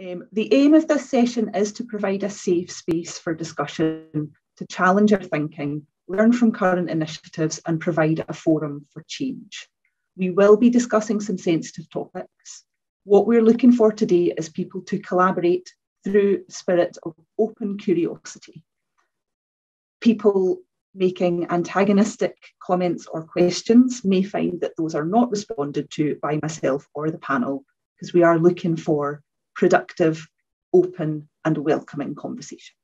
Um, the aim of this session is to provide a safe space for discussion, to challenge our thinking, learn from current initiatives, and provide a forum for change. We will be discussing some sensitive topics. What we're looking for today is people to collaborate through spirit of open curiosity. People making antagonistic comments or questions may find that those are not responded to by myself or the panel because we are looking for productive, open, and welcoming conversation.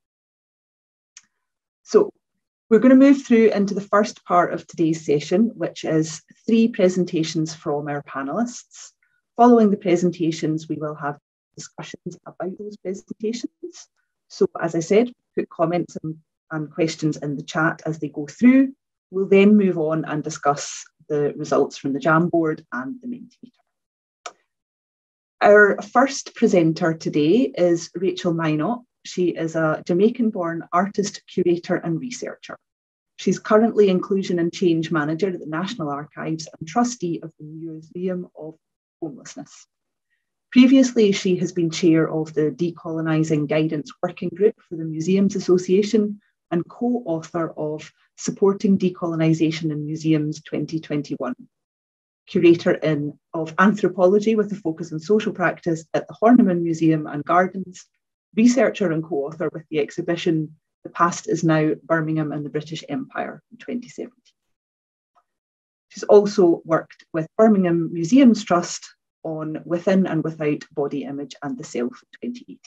So we're going to move through into the first part of today's session, which is three presentations from our panelists. Following the presentations, we will have discussions about those presentations. So as I said, put comments and, and questions in the chat as they go through. We'll then move on and discuss the results from the Jamboard and the Mentimeter. Our first presenter today is Rachel Minott. She is a Jamaican born artist, curator, and researcher. She's currently Inclusion and Change Manager at the National Archives and trustee of the Museum of Homelessness. Previously, she has been chair of the Decolonising Guidance Working Group for the Museums Association and co author of Supporting Decolonisation in Museums 2021 curator in, of anthropology with a focus on social practice at the Horniman Museum and Gardens, researcher and co-author with the exhibition The Past is Now Birmingham and the British Empire in 2017. She's also worked with Birmingham Museums Trust on Within and Without Body Image and the Self in 2018.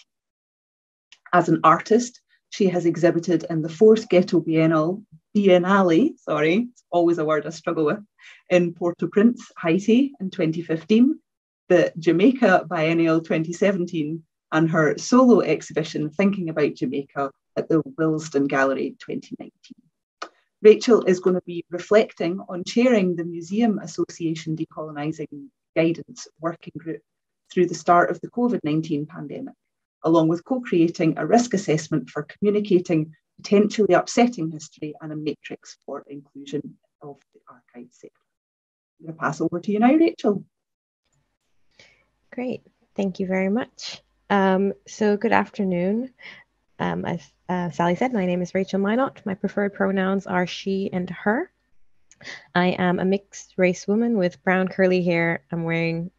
As an artist, she has exhibited in the fourth Ghetto Biennale, Biennale, sorry, it's always a word I struggle with, in Port-au-Prince, Haiti in 2015, the Jamaica Biennial 2017, and her solo exhibition, Thinking About Jamaica, at the Willesden Gallery 2019. Rachel is going to be reflecting on chairing the Museum Association Decolonising Guidance Working Group through the start of the COVID 19 pandemic along with co-creating a risk assessment for communicating potentially upsetting history and a matrix for inclusion of the archive sector. I'm going to pass over to you now, Rachel. Great, thank you very much. Um, so good afternoon. Um, as uh, Sally said, my name is Rachel Minott. My preferred pronouns are she and her. I am a mixed race woman with brown curly hair. I'm wearing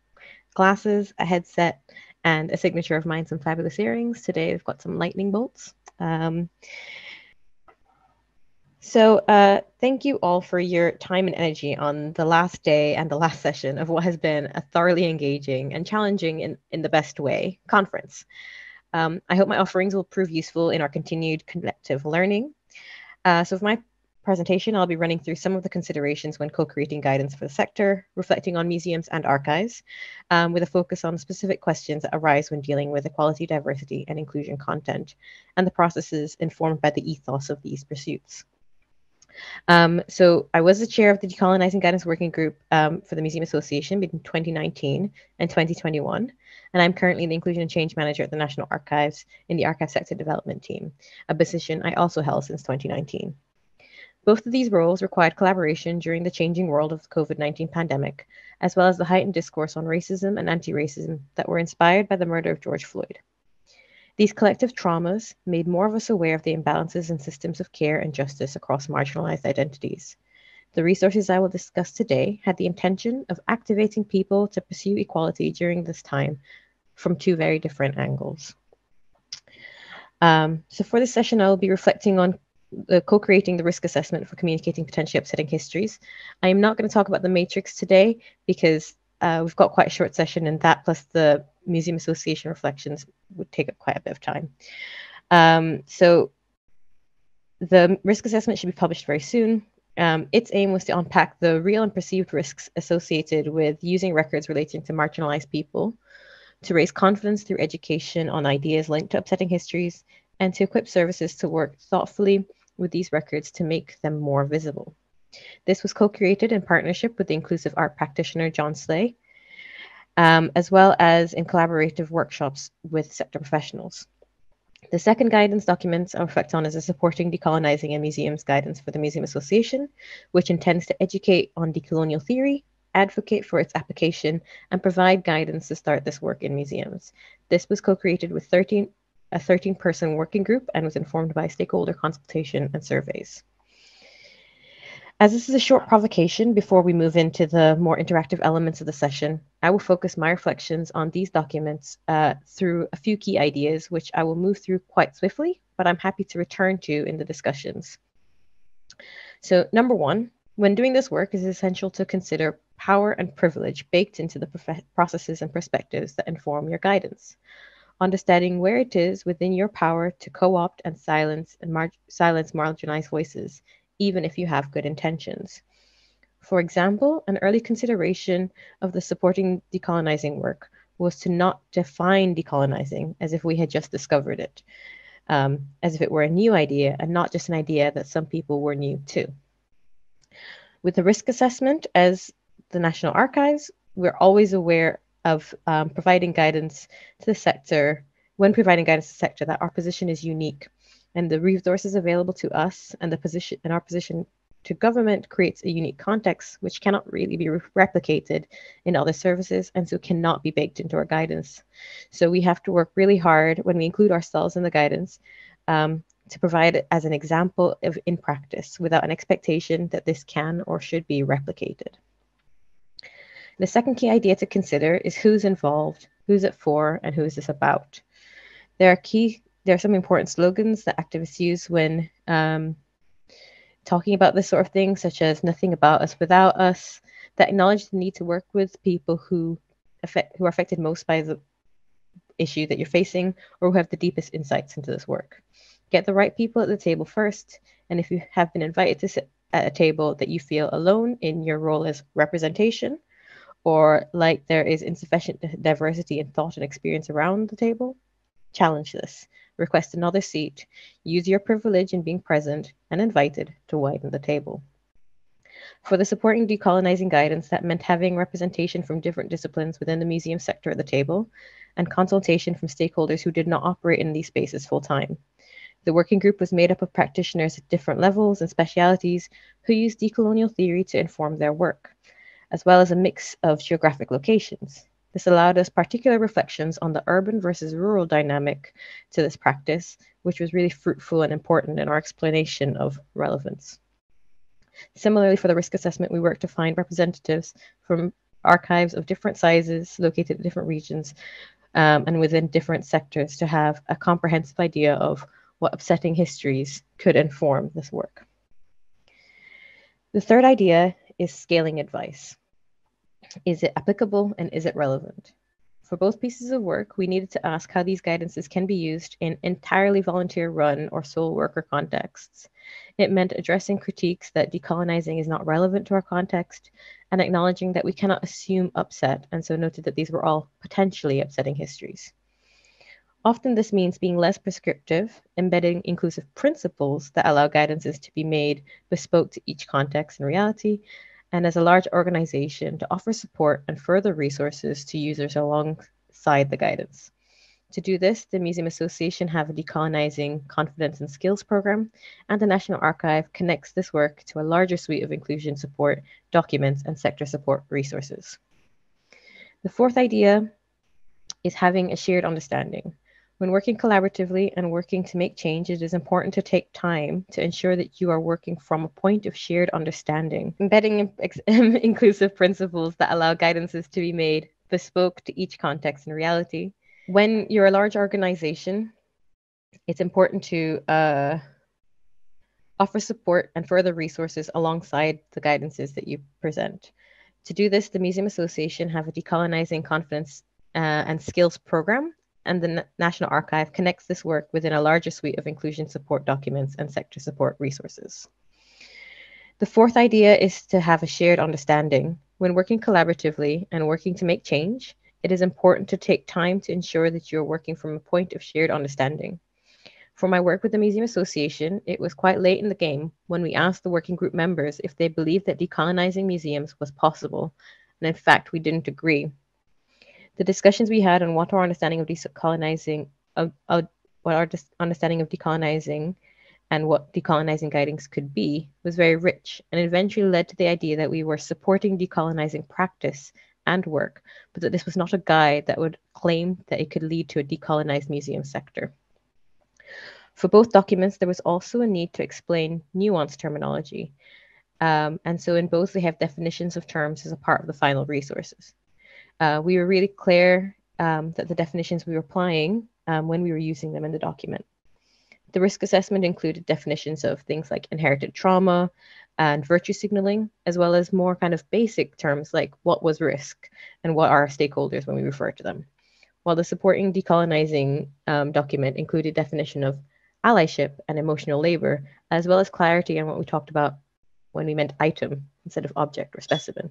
glasses, a headset, and a signature of mine, some fabulous earrings. Today I've got some lightning bolts. Um, so uh, thank you all for your time and energy on the last day and the last session of what has been a thoroughly engaging and challenging in, in the best way conference. Um, I hope my offerings will prove useful in our continued collective learning. Uh, so for my presentation, I'll be running through some of the considerations when co-creating guidance for the sector, reflecting on museums and archives, um, with a focus on specific questions that arise when dealing with equality, diversity, and inclusion content, and the processes informed by the ethos of these pursuits. Um, so I was the chair of the Decolonizing Guidance Working Group um, for the Museum Association between 2019 and 2021, and I'm currently the Inclusion and Change Manager at the National Archives in the Archive Sector Development Team, a position I also held since 2019. Both of these roles required collaboration during the changing world of the COVID 19 pandemic, as well as the heightened discourse on racism and anti racism that were inspired by the murder of George Floyd. These collective traumas made more of us aware of the imbalances in systems of care and justice across marginalized identities. The resources I will discuss today had the intention of activating people to pursue equality during this time from two very different angles. Um, so for this session, I will be reflecting on uh, co-creating the risk assessment for communicating potentially upsetting histories. I am not going to talk about the matrix today because uh, we've got quite a short session and that plus the Museum Association reflections would take up quite a bit of time. Um, so the risk assessment should be published very soon. Um, its aim was to unpack the real and perceived risks associated with using records relating to marginalized people, to raise confidence through education on ideas linked to upsetting histories, and to equip services to work thoughtfully with these records to make them more visible. This was co-created in partnership with the inclusive art practitioner John Slay, um, as well as in collaborative workshops with sector professionals. The second guidance document I'll reflect on is a supporting decolonizing a museums guidance for the Museum Association, which intends to educate on decolonial theory, advocate for its application, and provide guidance to start this work in museums. This was co-created with 13, a 13-person working group and was informed by stakeholder consultation and surveys. As this is a short provocation before we move into the more interactive elements of the session, I will focus my reflections on these documents uh, through a few key ideas, which I will move through quite swiftly, but I'm happy to return to in the discussions. So number one, when doing this work, it is essential to consider power and privilege baked into the processes and perspectives that inform your guidance. Understanding where it is within your power to co-opt and silence and mar silence marginalized voices even if you have good intentions. For example, an early consideration of the supporting decolonizing work was to not define decolonizing as if we had just discovered it, um, as if it were a new idea and not just an idea that some people were new to. With the risk assessment as the National Archives, we're always aware of um, providing guidance to the sector, when providing guidance to the sector, that our position is unique and the resources available to us and the position and our position to government creates a unique context which cannot really be re- replicated in other services and so cannot be baked into our guidance. So we have to work really hard when we include ourselves in the guidance um, to provide it as an example of in practice without an expectation that this can or should be replicated. The second key idea to consider is who's involved, who's it for, and who is this about. There are key there are some important slogans that activists use when um, talking about this sort of thing, such as "Nothing about us without us," that acknowledge the need to work with people who affect who are affected most by the issue that you're facing, or who have the deepest insights into this work. Get the right people at the table first, and if you have been invited to sit at a table that you feel alone in your role as representation, or like there is insufficient diversity in thought and experience around the table, challenge this request another seat, use your privilege in being present and invited to widen the table. For the supporting decolonizing guidance, that meant having representation from different disciplines within the museum sector at the table and consultation from stakeholders who did not operate in these spaces full time. The working group was made up of practitioners at different levels and specialities who used decolonial theory to inform their work, as well as a mix of geographic locations. This allowed us particular reflections on the urban versus rural dynamic to this practice, which was really fruitful and important in our explanation of relevance. Similarly, for the risk assessment, we worked to find representatives from archives of different sizes located in different regions um, and within different sectors to have a comprehensive idea of what upsetting histories could inform this work. The third idea is scaling advice. Is it applicable and is it relevant? For both pieces of work, we needed to ask how these guidances can be used in entirely volunteer run or sole worker contexts. It meant addressing critiques that decolonizing is not relevant to our context and acknowledging that we cannot assume upset, and so noted that these were all potentially upsetting histories. Often this means being less prescriptive, embedding inclusive principles that allow guidances to be made bespoke to each context and reality, and as a large organization to offer support and further resources to users alongside the guidance. To do this, the Museum Association have a decolonizing confidence and skills program, and the National Archive connects this work to a larger suite of inclusion support, documents, and sector support resources. The fourth idea is having a shared understanding. When working collaboratively and working to make change, it is important to take time to ensure that you are working from a point of shared understanding, embedding inclusive principles that allow guidances to be made bespoke to each context and reality. When you're a large organization, it's important to uh, offer support and further resources alongside the guidances that you present. To do this, the Museum Association have a decolonizing confidence uh, and skills program and the National Archive connects this work within a larger suite of inclusion support documents and sector support resources. The fourth idea is to have a shared understanding. When working collaboratively and working to make change, it is important to take time to ensure that you're working from a point of shared understanding. For my work with the Museum Association, it was quite late in the game when we asked the working group members if they believed that decolonizing museums was possible, and in fact, we didn't agree the discussions we had on what our understanding of decolonizing, of, of what our understanding of decolonizing and what decolonizing guidings could be was very rich and eventually led to the idea that we were supporting decolonizing practice and work, but that this was not a guide that would claim that it could lead to a decolonized museum sector. For both documents, there was also a need to explain nuanced terminology. Um, and so in both, they have definitions of terms as a part of the final resources. Uh, we were really clear um, that the definitions we were applying um, when we were using them in the document. The risk assessment included definitions of things like inherited trauma and virtue signaling, as well as more kind of basic terms like what was risk and what are stakeholders when we refer to them. While the supporting decolonizing um, document included definition of allyship and emotional labor, as well as clarity on what we talked about when we meant item instead of object or specimen.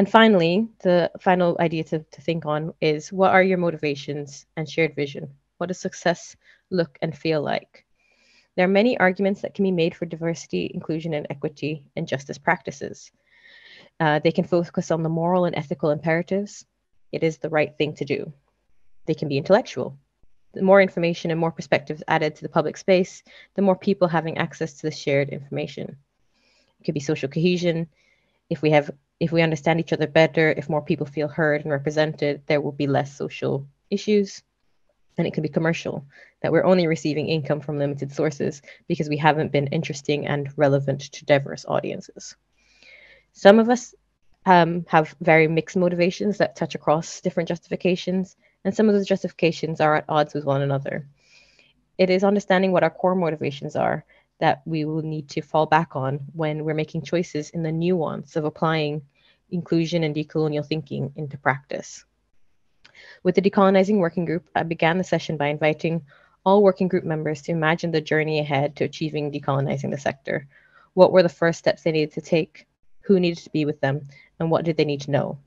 And finally, the final idea to, to think on is what are your motivations and shared vision? What does success look and feel like? There are many arguments that can be made for diversity, inclusion, and equity and justice practices. Uh, they can focus on the moral and ethical imperatives. It is the right thing to do. They can be intellectual. The more information and more perspectives added to the public space, the more people having access to the shared information. It could be social cohesion. If we have if we understand each other better, if more people feel heard and represented, there will be less social issues. And it can be commercial, that we're only receiving income from limited sources because we haven't been interesting and relevant to diverse audiences. Some of us um, have very mixed motivations that touch across different justifications, and some of those justifications are at odds with one another. It is understanding what our core motivations are that we will need to fall back on when we're making choices in the nuance of applying inclusion and decolonial thinking into practice. With the Decolonizing Working Group, I began the session by inviting all working group members to imagine the journey ahead to achieving decolonizing the sector. What were the first steps they needed to take? Who needed to be with them? And what did they need to know?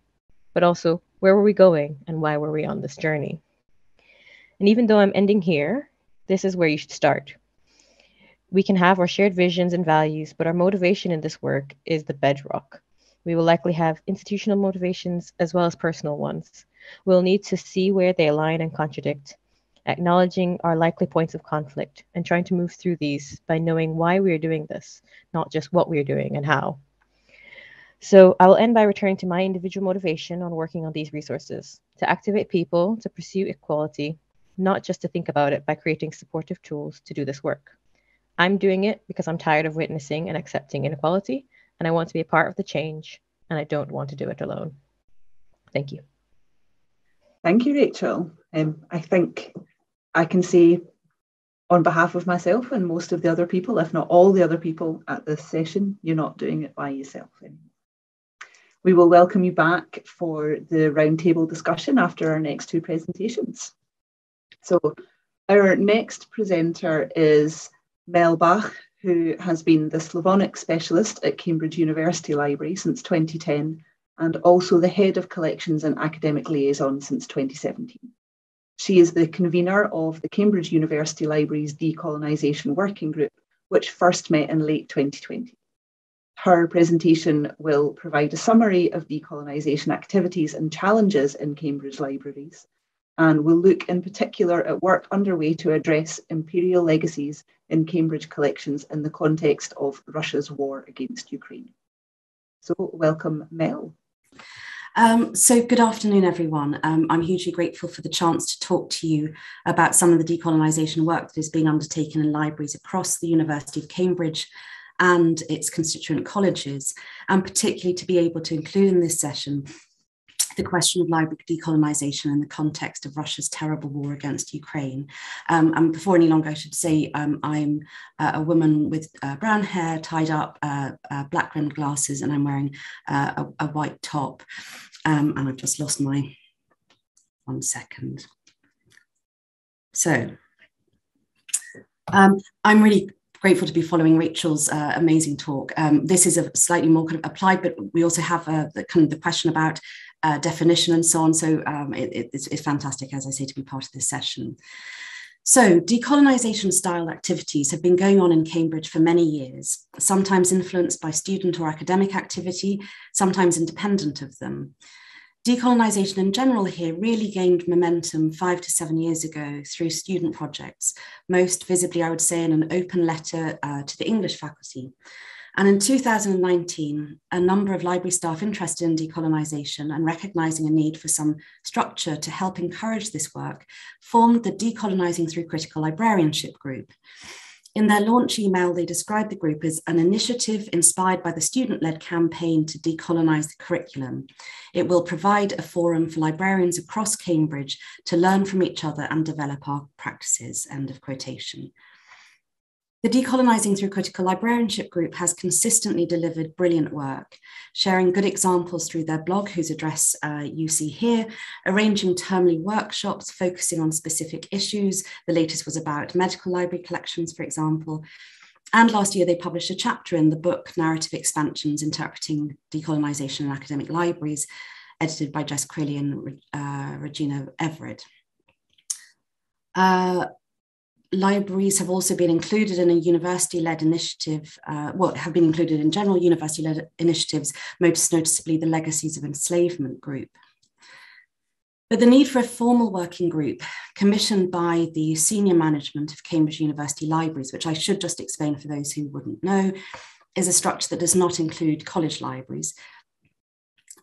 But also, where were we going and why were we on this journey? And even though I'm ending here, this is where you should start we can have our shared visions and values, but our motivation in this work is the bedrock. We will likely have institutional motivations as well as personal ones. We'll need to see where they align and contradict, acknowledging our likely points of conflict and trying to move through these by knowing why we are doing this, not just what we are doing and how. So I will end by returning to my individual motivation on working on these resources to activate people to pursue equality, not just to think about it by creating supportive tools to do this work. I'm doing it because I'm tired of witnessing and accepting inequality, and I want to be a part of the change, and I don't want to do it alone. Thank you. Thank you, Rachel. Um, I think I can say on behalf of myself and most of the other people, if not all the other people at this session, you're not doing it by yourself. We will welcome you back for the roundtable discussion after our next two presentations. So our next presenter is Mel Bach, who has been the Slavonic specialist at Cambridge University Library since 2010 and also the head of collections and academic liaison since 2017. She is the convener of the Cambridge University Library's Decolonisation Working Group, which first met in late 2020. Her presentation will provide a summary of decolonisation activities and challenges in Cambridge libraries and will look in particular at work underway to address imperial legacies in Cambridge collections in the context of Russia's war against Ukraine. So, welcome, Mel. Um, so, good afternoon, everyone. Um, I'm hugely grateful for the chance to talk to you about some of the decolonisation work that is being undertaken in libraries across the University of Cambridge and its constituent colleges, and particularly to be able to include in this session the question of library decolonisation in the context of Russia's terrible war against Ukraine. Um, and before any longer, I should say um, I'm uh, a woman with uh, brown hair, tied up, uh, uh black rimmed glasses, and I'm wearing uh, a, a, white top. Um, and I've just lost my one second. So um, I'm really grateful to be following Rachel's uh, amazing talk. Um, this is a slightly more kind of applied, but we also have uh, the kind of the question about uh, definition and so on. So um, it, it's, it's fantastic, as I say, to be part of this session. So, decolonisation style activities have been going on in Cambridge for many years, sometimes influenced by student or academic activity, sometimes independent of them. Decolonisation in general here really gained momentum five to seven years ago through student projects, most visibly, I would say, in an open letter uh, to the English faculty. And in 2019, a number of library staff interested in decolonisation and recognising a need for some structure to help encourage this work formed the Decolonising Through Critical Librarianship Group. In their launch email, they described the group as an initiative inspired by the student led campaign to decolonise the curriculum. It will provide a forum for librarians across Cambridge to learn from each other and develop our practices. End of quotation. The Decolonising Through Critical Librarianship group has consistently delivered brilliant work, sharing good examples through their blog, whose address uh, you see here, arranging termly workshops focusing on specific issues. The latest was about medical library collections, for example. And last year, they published a chapter in the book Narrative Expansions Interpreting Decolonisation in Academic Libraries, edited by Jess Crilly and uh, Regina Everitt. Uh, libraries have also been included in a university-led initiative, uh, well, have been included in general university-led initiatives, most noticeably the Legacies of Enslavement group. But the need for a formal working group commissioned by the senior management of Cambridge University Libraries, which I should just explain for those who wouldn't know, is a structure that does not include college libraries,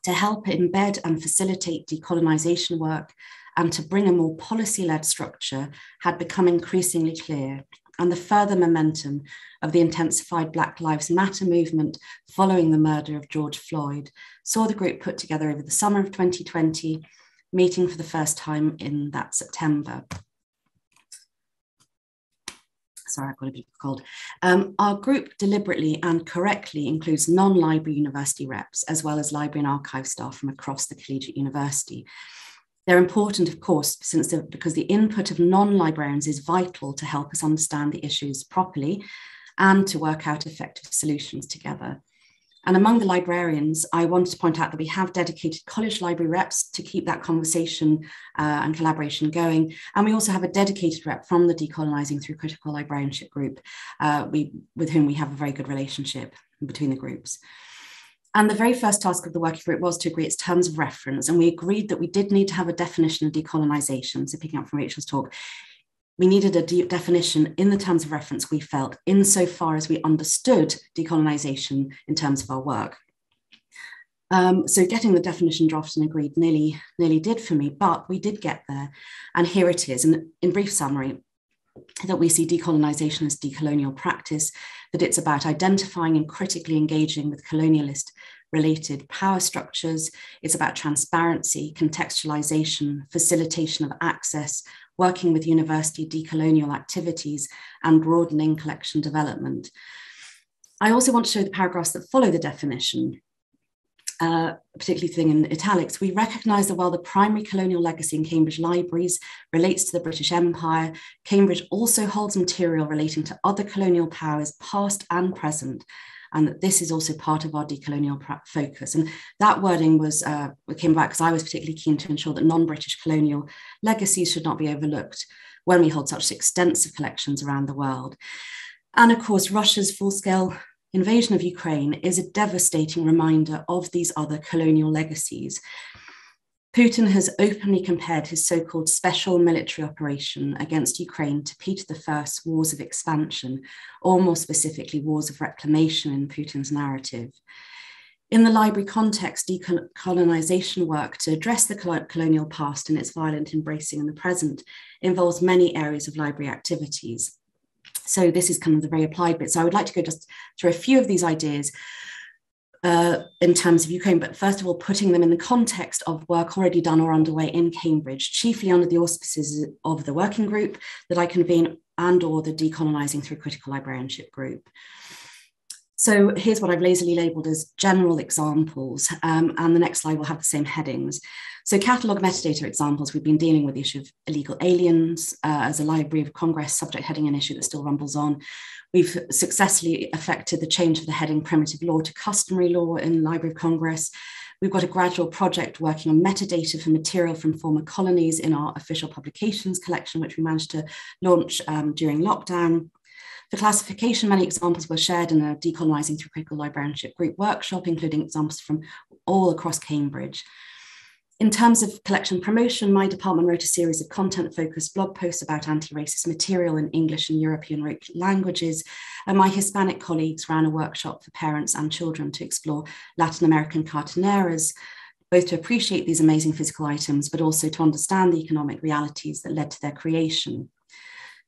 to help embed and facilitate decolonisation work and to bring a more policy led structure had become increasingly clear. And the further momentum of the intensified Black Lives Matter movement following the murder of George Floyd saw the group put together over the summer of 2020, meeting for the first time in that September sorry, I've got a bit cold. Um, our group deliberately and correctly includes non-library university reps, as well as library and archive staff from across the collegiate university. They're important, of course, since because the input of non-librarians is vital to help us understand the issues properly and to work out effective solutions together. And among the librarians, I wanted to point out that we have dedicated college library reps to keep that conversation uh, and collaboration going. And we also have a dedicated rep from the Decolonising Through Critical Librarianship group, uh, we, with whom we have a very good relationship between the groups. And the very first task of the working group was to agree its terms of reference. And we agreed that we did need to have a definition of decolonisation. So, picking up from Rachel's talk, we needed a definition in the terms of reference we felt, insofar as we understood decolonisation in terms of our work. Um, so getting the definition drafted and agreed nearly, nearly did for me, but we did get there. And here it is. And in brief summary, that we see decolonisation as decolonial practice, that it's about identifying and critically engaging with colonialist related power structures. It's about transparency, contextualization, facilitation of access, working with university decolonial activities, and broadening collection development. I also want to show the paragraphs that follow the definition uh, particularly thing in italics, we recognise that while the primary colonial legacy in Cambridge libraries relates to the British Empire, Cambridge also holds material relating to other colonial powers, past and present, and that this is also part of our decolonial focus. And that wording was uh, came back because I was particularly keen to ensure that non-British colonial legacies should not be overlooked when we hold such extensive collections around the world. And of course, Russia's full-scale invasion of Ukraine is a devastating reminder of these other colonial legacies. Putin has openly compared his so called special military operation against Ukraine to Peter I's wars of expansion, or more specifically, wars of reclamation in Putin's narrative. In the library context, decolonization work to address the colonial past and its violent embracing in the present involves many areas of library activities. So this is kind of the very applied bit. So I would like to go just through a few of these ideas uh, in terms of Ukraine, but first of all, putting them in the context of work already done or underway in Cambridge, chiefly under the auspices of the working group that I convene and or the Decolonising Through Critical Librarianship group. So here's what I've lazily labeled as general examples, um, and the next slide will have the same headings. So catalogue metadata examples, we've been dealing with the issue of illegal aliens uh, as a Library of Congress subject heading an issue that still rumbles on. We've successfully affected the change of the heading primitive law to customary law in Library of Congress. We've got a gradual project working on metadata for material from former colonies in our official publications collection, which we managed to launch um, during lockdown. For classification, many examples were shared in a Decolonising Through Critical Librarianship group workshop, including examples from all across Cambridge. In terms of collection promotion, my department wrote a series of content focused blog posts about anti racist material in English and European languages. And my Hispanic colleagues ran a workshop for parents and children to explore Latin American cartoneras, both to appreciate these amazing physical items, but also to understand the economic realities that led to their creation.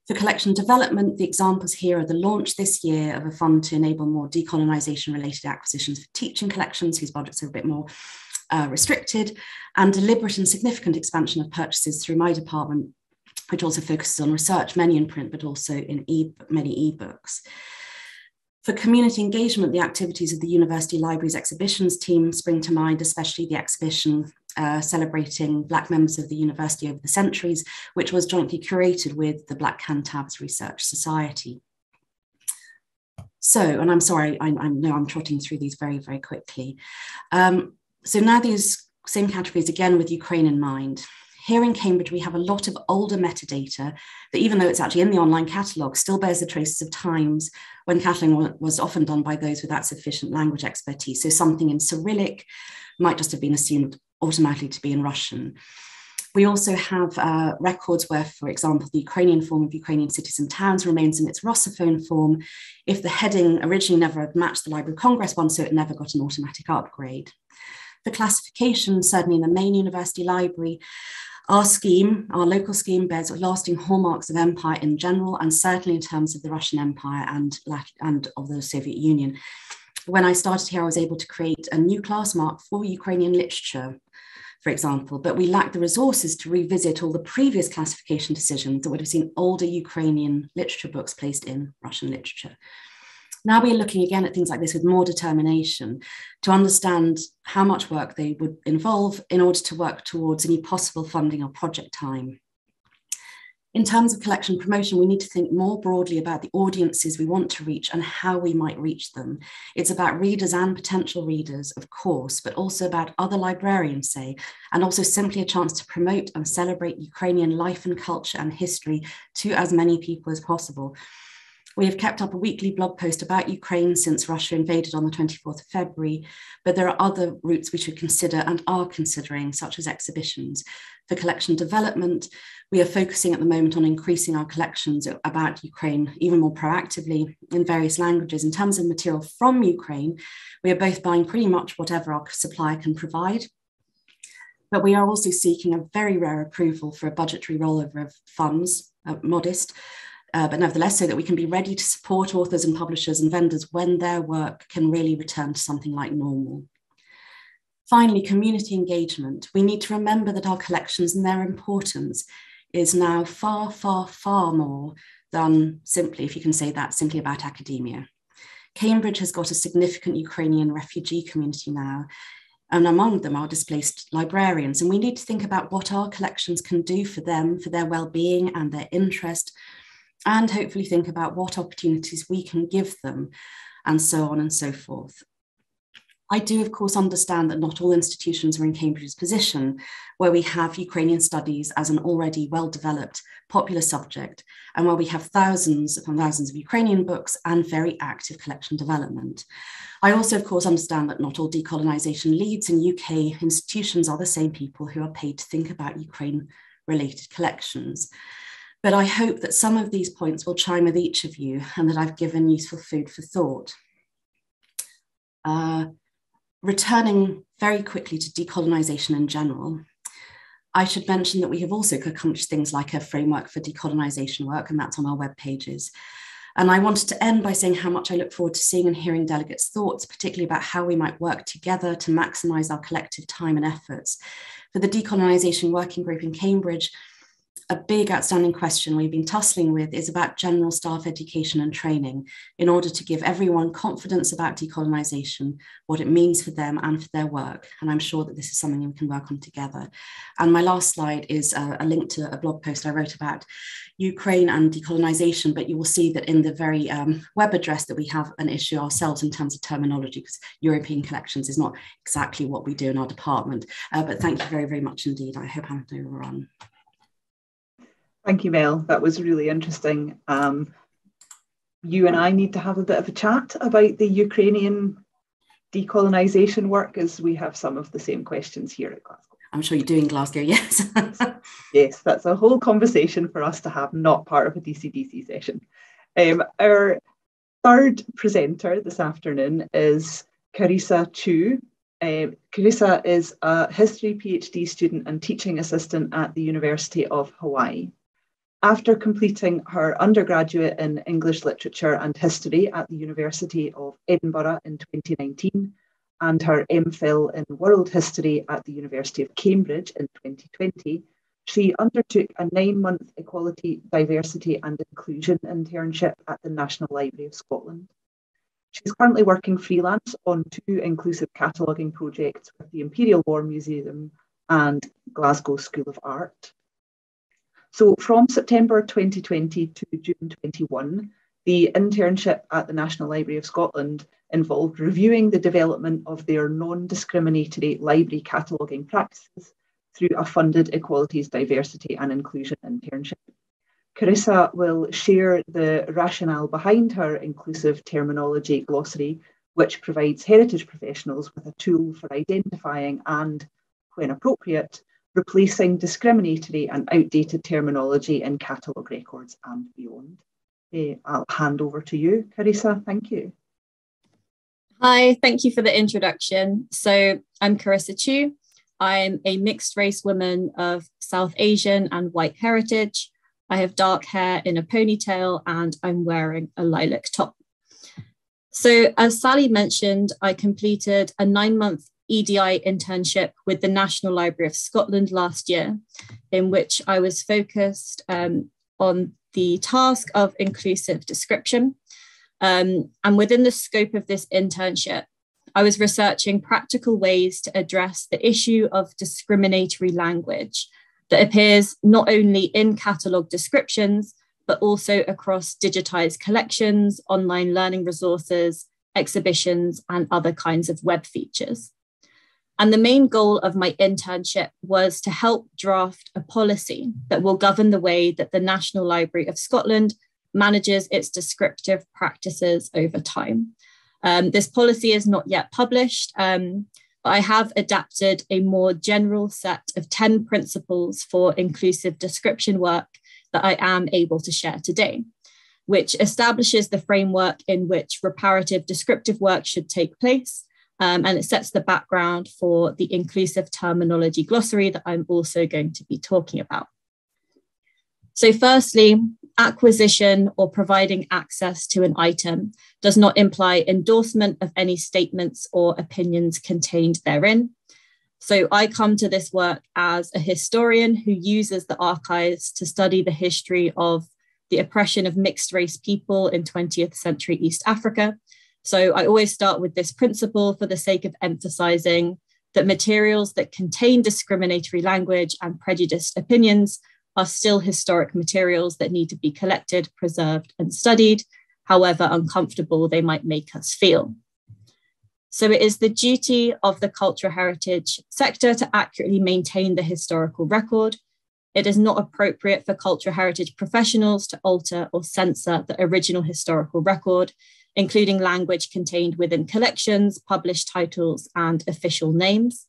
For collection development, the examples here are the launch this year of a fund to enable more decolonisation related acquisitions for teaching collections, whose budgets are a bit more uh, restricted, and deliberate and significant expansion of purchases through my department, which also focuses on research, many in print, but also in e many ebooks. For community engagement, the activities of the University Libraries exhibitions team spring to mind, especially the exhibition uh, celebrating Black members of the university over the centuries, which was jointly curated with the Black Cantabs Research Society. So, and I'm sorry, I, I know I'm trotting through these very, very quickly. Um, so now these same categories again with Ukraine in mind. Here in Cambridge, we have a lot of older metadata that, even though it's actually in the online catalogue, still bears the traces of times when cataloguing was often done by those without sufficient language expertise. So something in Cyrillic might just have been assumed automatically to be in Russian. We also have uh, records where, for example, the Ukrainian form of Ukrainian cities and towns remains in its Russophone form if the heading originally never matched the Library of Congress one, so it never got an automatic upgrade. For classification, certainly in the main university library, our scheme, our local scheme, bears lasting hallmarks of empire in general, and certainly in terms of the Russian Empire and, and of the Soviet Union. When I started here, I was able to create a new class mark for Ukrainian literature, for example, but we lacked the resources to revisit all the previous classification decisions that would have seen older Ukrainian literature books placed in Russian literature. Now we're looking again at things like this with more determination to understand how much work they would involve in order to work towards any possible funding or project time. In terms of collection promotion, we need to think more broadly about the audiences we want to reach and how we might reach them. It's about readers and potential readers, of course, but also about other librarians, say, and also simply a chance to promote and celebrate Ukrainian life and culture and history to as many people as possible. We have kept up a weekly blog post about Ukraine since Russia invaded on the 24th of February, but there are other routes we should consider and are considering, such as exhibitions. For collection development, we are focusing at the moment on increasing our collections about Ukraine even more proactively in various languages. In terms of material from Ukraine, we are both buying pretty much whatever our supplier can provide. But we are also seeking a very rare approval for a budgetary rollover of funds, uh, modest, uh, but nevertheless, so that we can be ready to support authors and publishers and vendors when their work can really return to something like normal. Finally, community engagement. We need to remember that our collections and their importance is now far, far, far more than simply, if you can say that, simply about academia. Cambridge has got a significant Ukrainian refugee community now, and among them are displaced librarians. And we need to think about what our collections can do for them, for their well-being and their interest, and hopefully think about what opportunities we can give them, and so on and so forth. I do, of course, understand that not all institutions are in Cambridge's position, where we have Ukrainian studies as an already well developed popular subject, and where we have thousands upon thousands of Ukrainian books and very active collection development. I also, of course, understand that not all decolonisation leads in UK institutions are the same people who are paid to think about Ukraine related collections. But I hope that some of these points will chime with each of you and that I've given useful food for thought. Uh, returning very quickly to decolonisation in general, I should mention that we have also accomplished things like a framework for decolonisation work, and that's on our web pages. And I wanted to end by saying how much I look forward to seeing and hearing delegates' thoughts, particularly about how we might work together to maximise our collective time and efforts. For the Decolonisation Working Group in Cambridge, a big outstanding question we've been tussling with is about general staff education and training in order to give everyone confidence about decolonisation, what it means for them and for their work. And I'm sure that this is something we can work on together. And my last slide is a, a link to a blog post I wrote about Ukraine and decolonisation, but you will see that in the very um, web address that we have an issue ourselves in terms of terminology, because European collections is not exactly what we do in our department. Uh, but thank you very, very much indeed. I hope I'm overrun. Thank you, Mel. That was really interesting. Um, you and I need to have a bit of a chat about the Ukrainian decolonisation work as we have some of the same questions here at Glasgow. I'm sure you do in Glasgow, yes. yes, that's a whole conversation for us to have, not part of a DCDC session. Um, our third presenter this afternoon is Carissa Chew. Uh, Carissa is a history PhD student and teaching assistant at the University of Hawaii. After completing her undergraduate in English literature and history at the University of Edinburgh in 2019 and her MPhil in world history at the University of Cambridge in 2020, she undertook a nine month equality, diversity and inclusion internship at the National Library of Scotland. She's currently working freelance on two inclusive cataloguing projects with the Imperial War Museum and Glasgow School of Art. So from September 2020 to June 21, the internship at the National Library of Scotland involved reviewing the development of their non-discriminatory library cataloguing practices through a funded equalities, diversity and inclusion internship. Carissa will share the rationale behind her inclusive terminology glossary, which provides heritage professionals with a tool for identifying and, when appropriate, replacing discriminatory and outdated terminology in catalogue records and beyond. Uh, I'll hand over to you, Carissa. Thank you. Hi, thank you for the introduction. So I'm Carissa Chew. I'm a mixed race woman of South Asian and white heritage. I have dark hair in a ponytail and I'm wearing a lilac top. So, as Sally mentioned, I completed a nine month EDI internship with the National Library of Scotland last year, in which I was focused um, on the task of inclusive description. Um, and within the scope of this internship, I was researching practical ways to address the issue of discriminatory language that appears not only in catalogue descriptions, but also across digitized collections, online learning resources, exhibitions, and other kinds of web features. And the main goal of my internship was to help draft a policy that will govern the way that the National Library of Scotland manages its descriptive practices over time. Um, this policy is not yet published, um, but I have adapted a more general set of 10 principles for inclusive description work that I am able to share today, which establishes the framework in which reparative descriptive work should take place um, and it sets the background for the inclusive terminology glossary that I'm also going to be talking about. So, firstly, acquisition or providing access to an item does not imply endorsement of any statements or opinions contained therein. So, I come to this work as a historian who uses the archives to study the history of the oppression of mixed race people in 20th century East Africa so I always start with this principle for the sake of emphasizing that materials that contain discriminatory language and prejudiced opinions are still historic materials that need to be collected, preserved, and studied, however uncomfortable they might make us feel. So it is the duty of the cultural heritage sector to accurately maintain the historical record. It is not appropriate for cultural heritage professionals to alter or censor the original historical record including language contained within collections, published titles, and official names.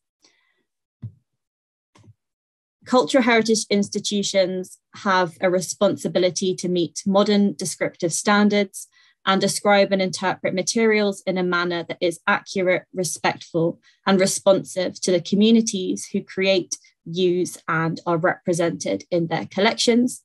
Cultural heritage institutions have a responsibility to meet modern descriptive standards and describe and interpret materials in a manner that is accurate, respectful, and responsive to the communities who create, use, and are represented in their collections.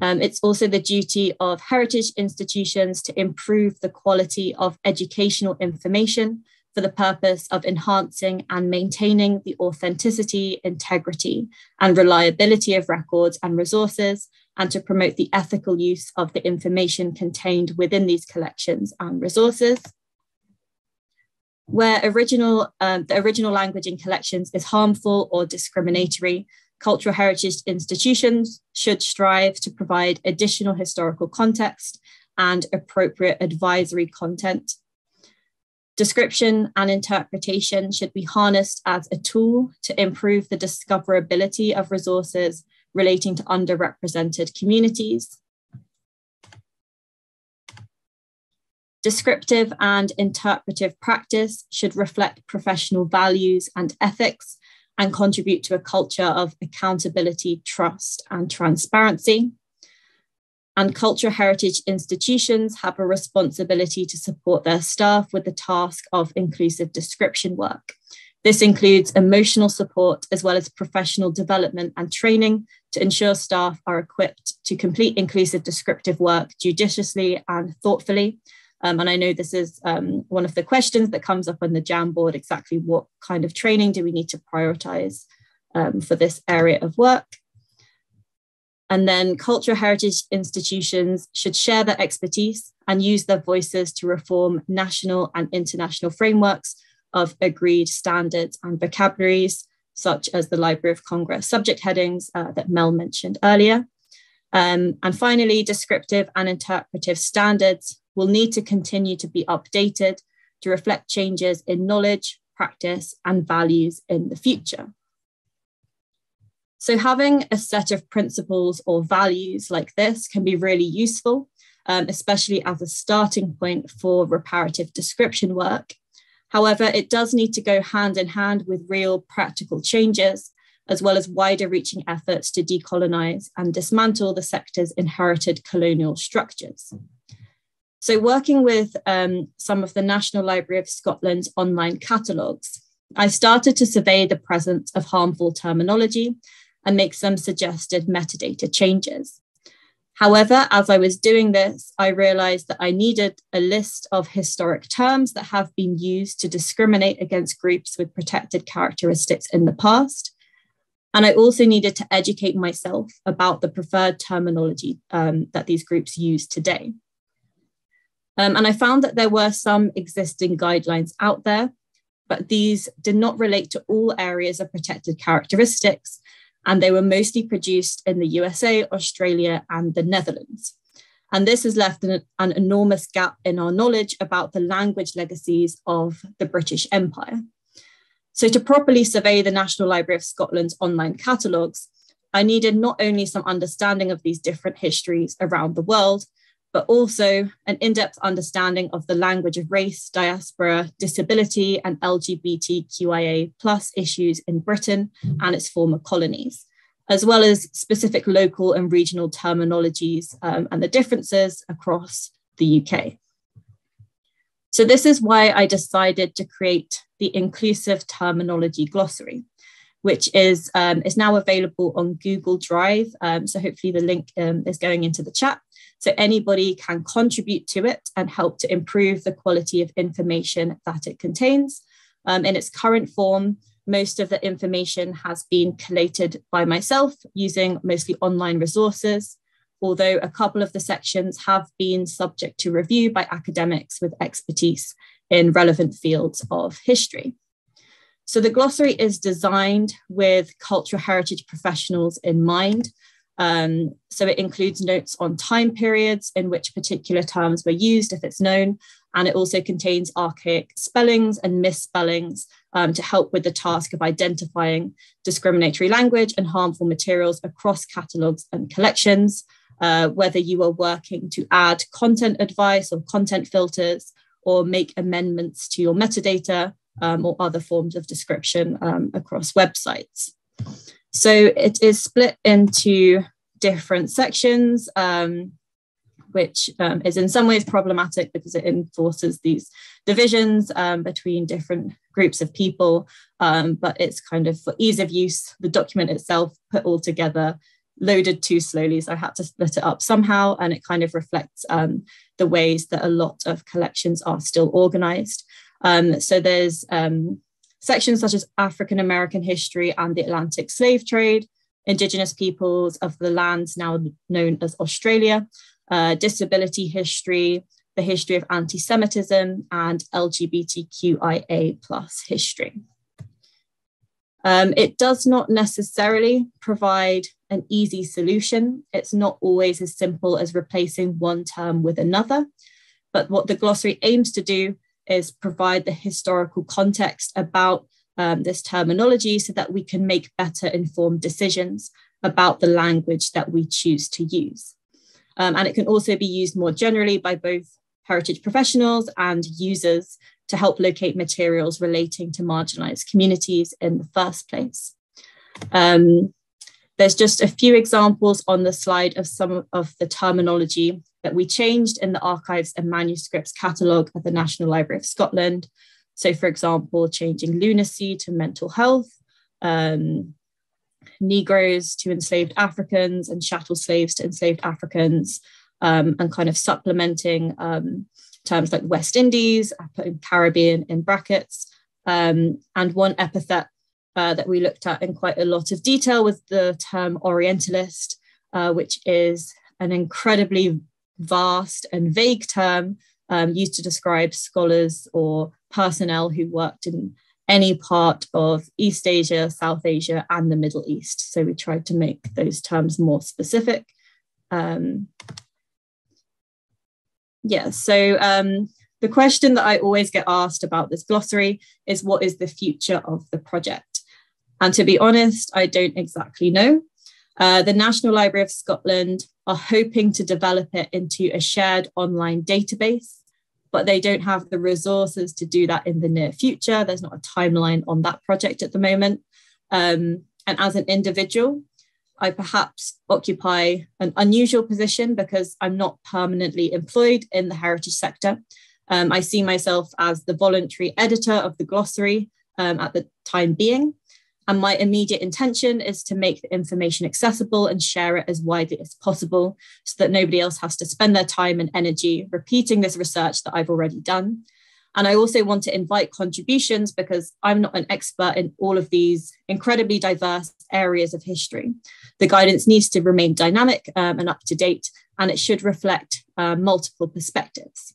Um, it's also the duty of heritage institutions to improve the quality of educational information for the purpose of enhancing and maintaining the authenticity, integrity, and reliability of records and resources, and to promote the ethical use of the information contained within these collections and resources. Where original, um, the original language in collections is harmful or discriminatory, cultural heritage institutions should strive to provide additional historical context and appropriate advisory content. Description and interpretation should be harnessed as a tool to improve the discoverability of resources relating to underrepresented communities. Descriptive and interpretive practice should reflect professional values and ethics and contribute to a culture of accountability, trust, and transparency. And cultural heritage institutions have a responsibility to support their staff with the task of inclusive description work. This includes emotional support as well as professional development and training to ensure staff are equipped to complete inclusive descriptive work judiciously and thoughtfully. Um, and I know this is um, one of the questions that comes up on the Jamboard exactly what kind of training do we need to prioritize um, for this area of work? And then cultural heritage institutions should share their expertise and use their voices to reform national and international frameworks of agreed standards and vocabularies, such as the Library of Congress subject headings uh, that Mel mentioned earlier. Um, and finally, descriptive and interpretive standards will need to continue to be updated to reflect changes in knowledge, practice, and values in the future. So having a set of principles or values like this can be really useful, um, especially as a starting point for reparative description work However, it does need to go hand in hand with real practical changes, as well as wider reaching efforts to decolonise and dismantle the sector's inherited colonial structures. So, working with um, some of the National Library of Scotland's online catalogues, I started to survey the presence of harmful terminology and make some suggested metadata changes. However, as I was doing this, I realized that I needed a list of historic terms that have been used to discriminate against groups with protected characteristics in the past. And I also needed to educate myself about the preferred terminology um, that these groups use today. Um, and I found that there were some existing guidelines out there, but these did not relate to all areas of protected characteristics and they were mostly produced in the USA, Australia, and the Netherlands. And this has left an, an, enormous gap in our knowledge about the language legacies of the British Empire. So, to properly survey the National Library of Scotland's online catalogues, I needed not only some understanding of these different histories around the world, but also an in depth understanding of the language of race, diaspora, disability, and LGBTQIA plus issues in Britain and its former colonies, as well as specific local and regional terminologies um, and the differences across the UK. So, this is why I decided to create the Inclusive Terminology Glossary which is um, is now available on Google Drive. Um, so hopefully the link um, is going into the chat. So anybody can contribute to it and help to improve the quality of information that it contains. Um, in its current form, most of the information has been collated by myself using mostly online resources, although a couple of the sections have been subject to review by academics with expertise in relevant fields of history. So the glossary is designed with cultural heritage professionals in mind um, so it includes notes on time periods in which particular terms were used, if it's known, and it also contains archaic spellings and misspellings um, to help with the task of identifying discriminatory language and harmful materials across catalogues and collections, uh, whether you are working to add content advice or content filters or make amendments to your metadata um, or other forms of description um, across websites. So it is split into different sections, um, which um, is in some ways problematic because it enforces these divisions um, between different groups of people. Um, but it's kind of for ease of use, the document itself put all together loaded too slowly. So I had to split it up somehow, and it kind of reflects um, the ways that a lot of collections are still organized. Um, so there's sections such as African American history and the Atlantic slave trade, Indigenous peoples of the lands now known as Australia, uh, disability history, the history of anti Semitism, and LGBTQIA plus history. Um, it does not necessarily provide an easy solution. It's not always as simple as replacing one term with another. But what the glossary aims to do is provide the historical context about um, this terminology so that we can make better informed decisions about the language that we choose to use. Um, and it can also be used more generally by both heritage professionals and users to help locate materials relating to marginalized communities in the first place. Um, there's just a few examples on the slide of some of the terminology that we changed in the Archives and Manuscripts catalogue at the National Library of Scotland. So, for example, changing lunacy to mental health, um, Negroes to enslaved Africans, and chattel slaves to enslaved Africans, um, and kind of supplementing um, terms like West Indies, I put in Caribbean in brackets. Um, and one epithet uh, that we looked at in quite a lot of detail was the term Orientalist, uh, which is an incredibly vast and vague term um, used to describe scholars or personnel who worked in any part of East Asia, South Asia, and the Middle East. So we tried to make those terms more specific. Um, yeah, so um, the question that I always get asked about this glossary is what is the future of the project? And to be honest, I don't exactly know. Uh, the National Library of Scotland are hoping to develop it into a shared online database, but they don't have the resources to do that in the near future. There's not a timeline on that project at the moment. Um, and as an individual, I perhaps occupy an unusual position because I'm not permanently employed in the heritage sector. Um, I see myself as the voluntary editor of the glossary um, at the time being. And my immediate intention is to make the information accessible and share it as widely as possible so that nobody else has to spend their time and energy repeating this research that I've already done. And I also want to invite contributions because I'm not an expert in all of these incredibly diverse areas of history. The guidance needs to remain dynamic um, and up to date, and it should reflect uh, multiple perspectives.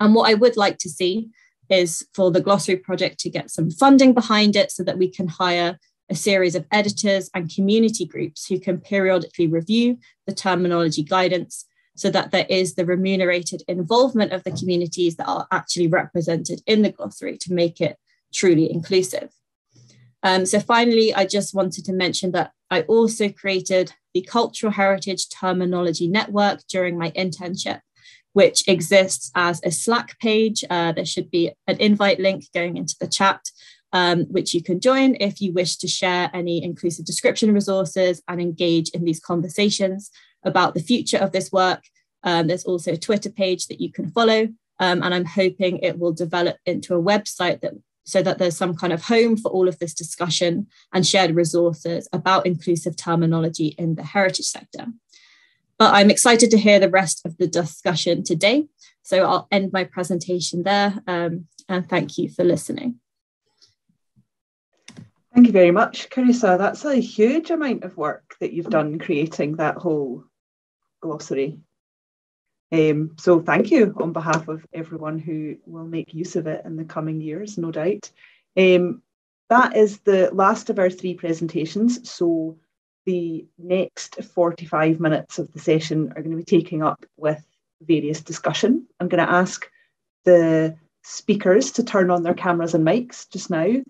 And what I would like to see is for the glossary project to get some funding behind it so that we can hire a series of editors and community groups who can periodically review the terminology guidance so that there is the remunerated involvement of the communities that are actually represented in the glossary to make it truly inclusive. Um, so finally, I just wanted to mention that I also created the Cultural Heritage Terminology Network during my internship, which exists as a Slack page. Uh, there should be an invite link going into the chat, um, which you can join if you wish to share any inclusive description resources and engage in these conversations about the future of this work. Um, there's also a Twitter page that you can follow, um, and I'm hoping it will develop into a website that so that there's some kind of home for all of this discussion and shared resources about inclusive terminology in the heritage sector. But I'm excited to hear the rest of the discussion today. So I'll end my presentation there um, and thank you for listening. Thank you very much, Carissa. That's a huge amount of work that you've done creating that whole glossary. Um, so thank you on behalf of everyone who will make use of it in the coming years, no doubt. Um, that is the last of our three presentations. So the next 45 minutes of the session are going to be taking up with various discussion. I'm going to ask the speakers to turn on their cameras and mics just now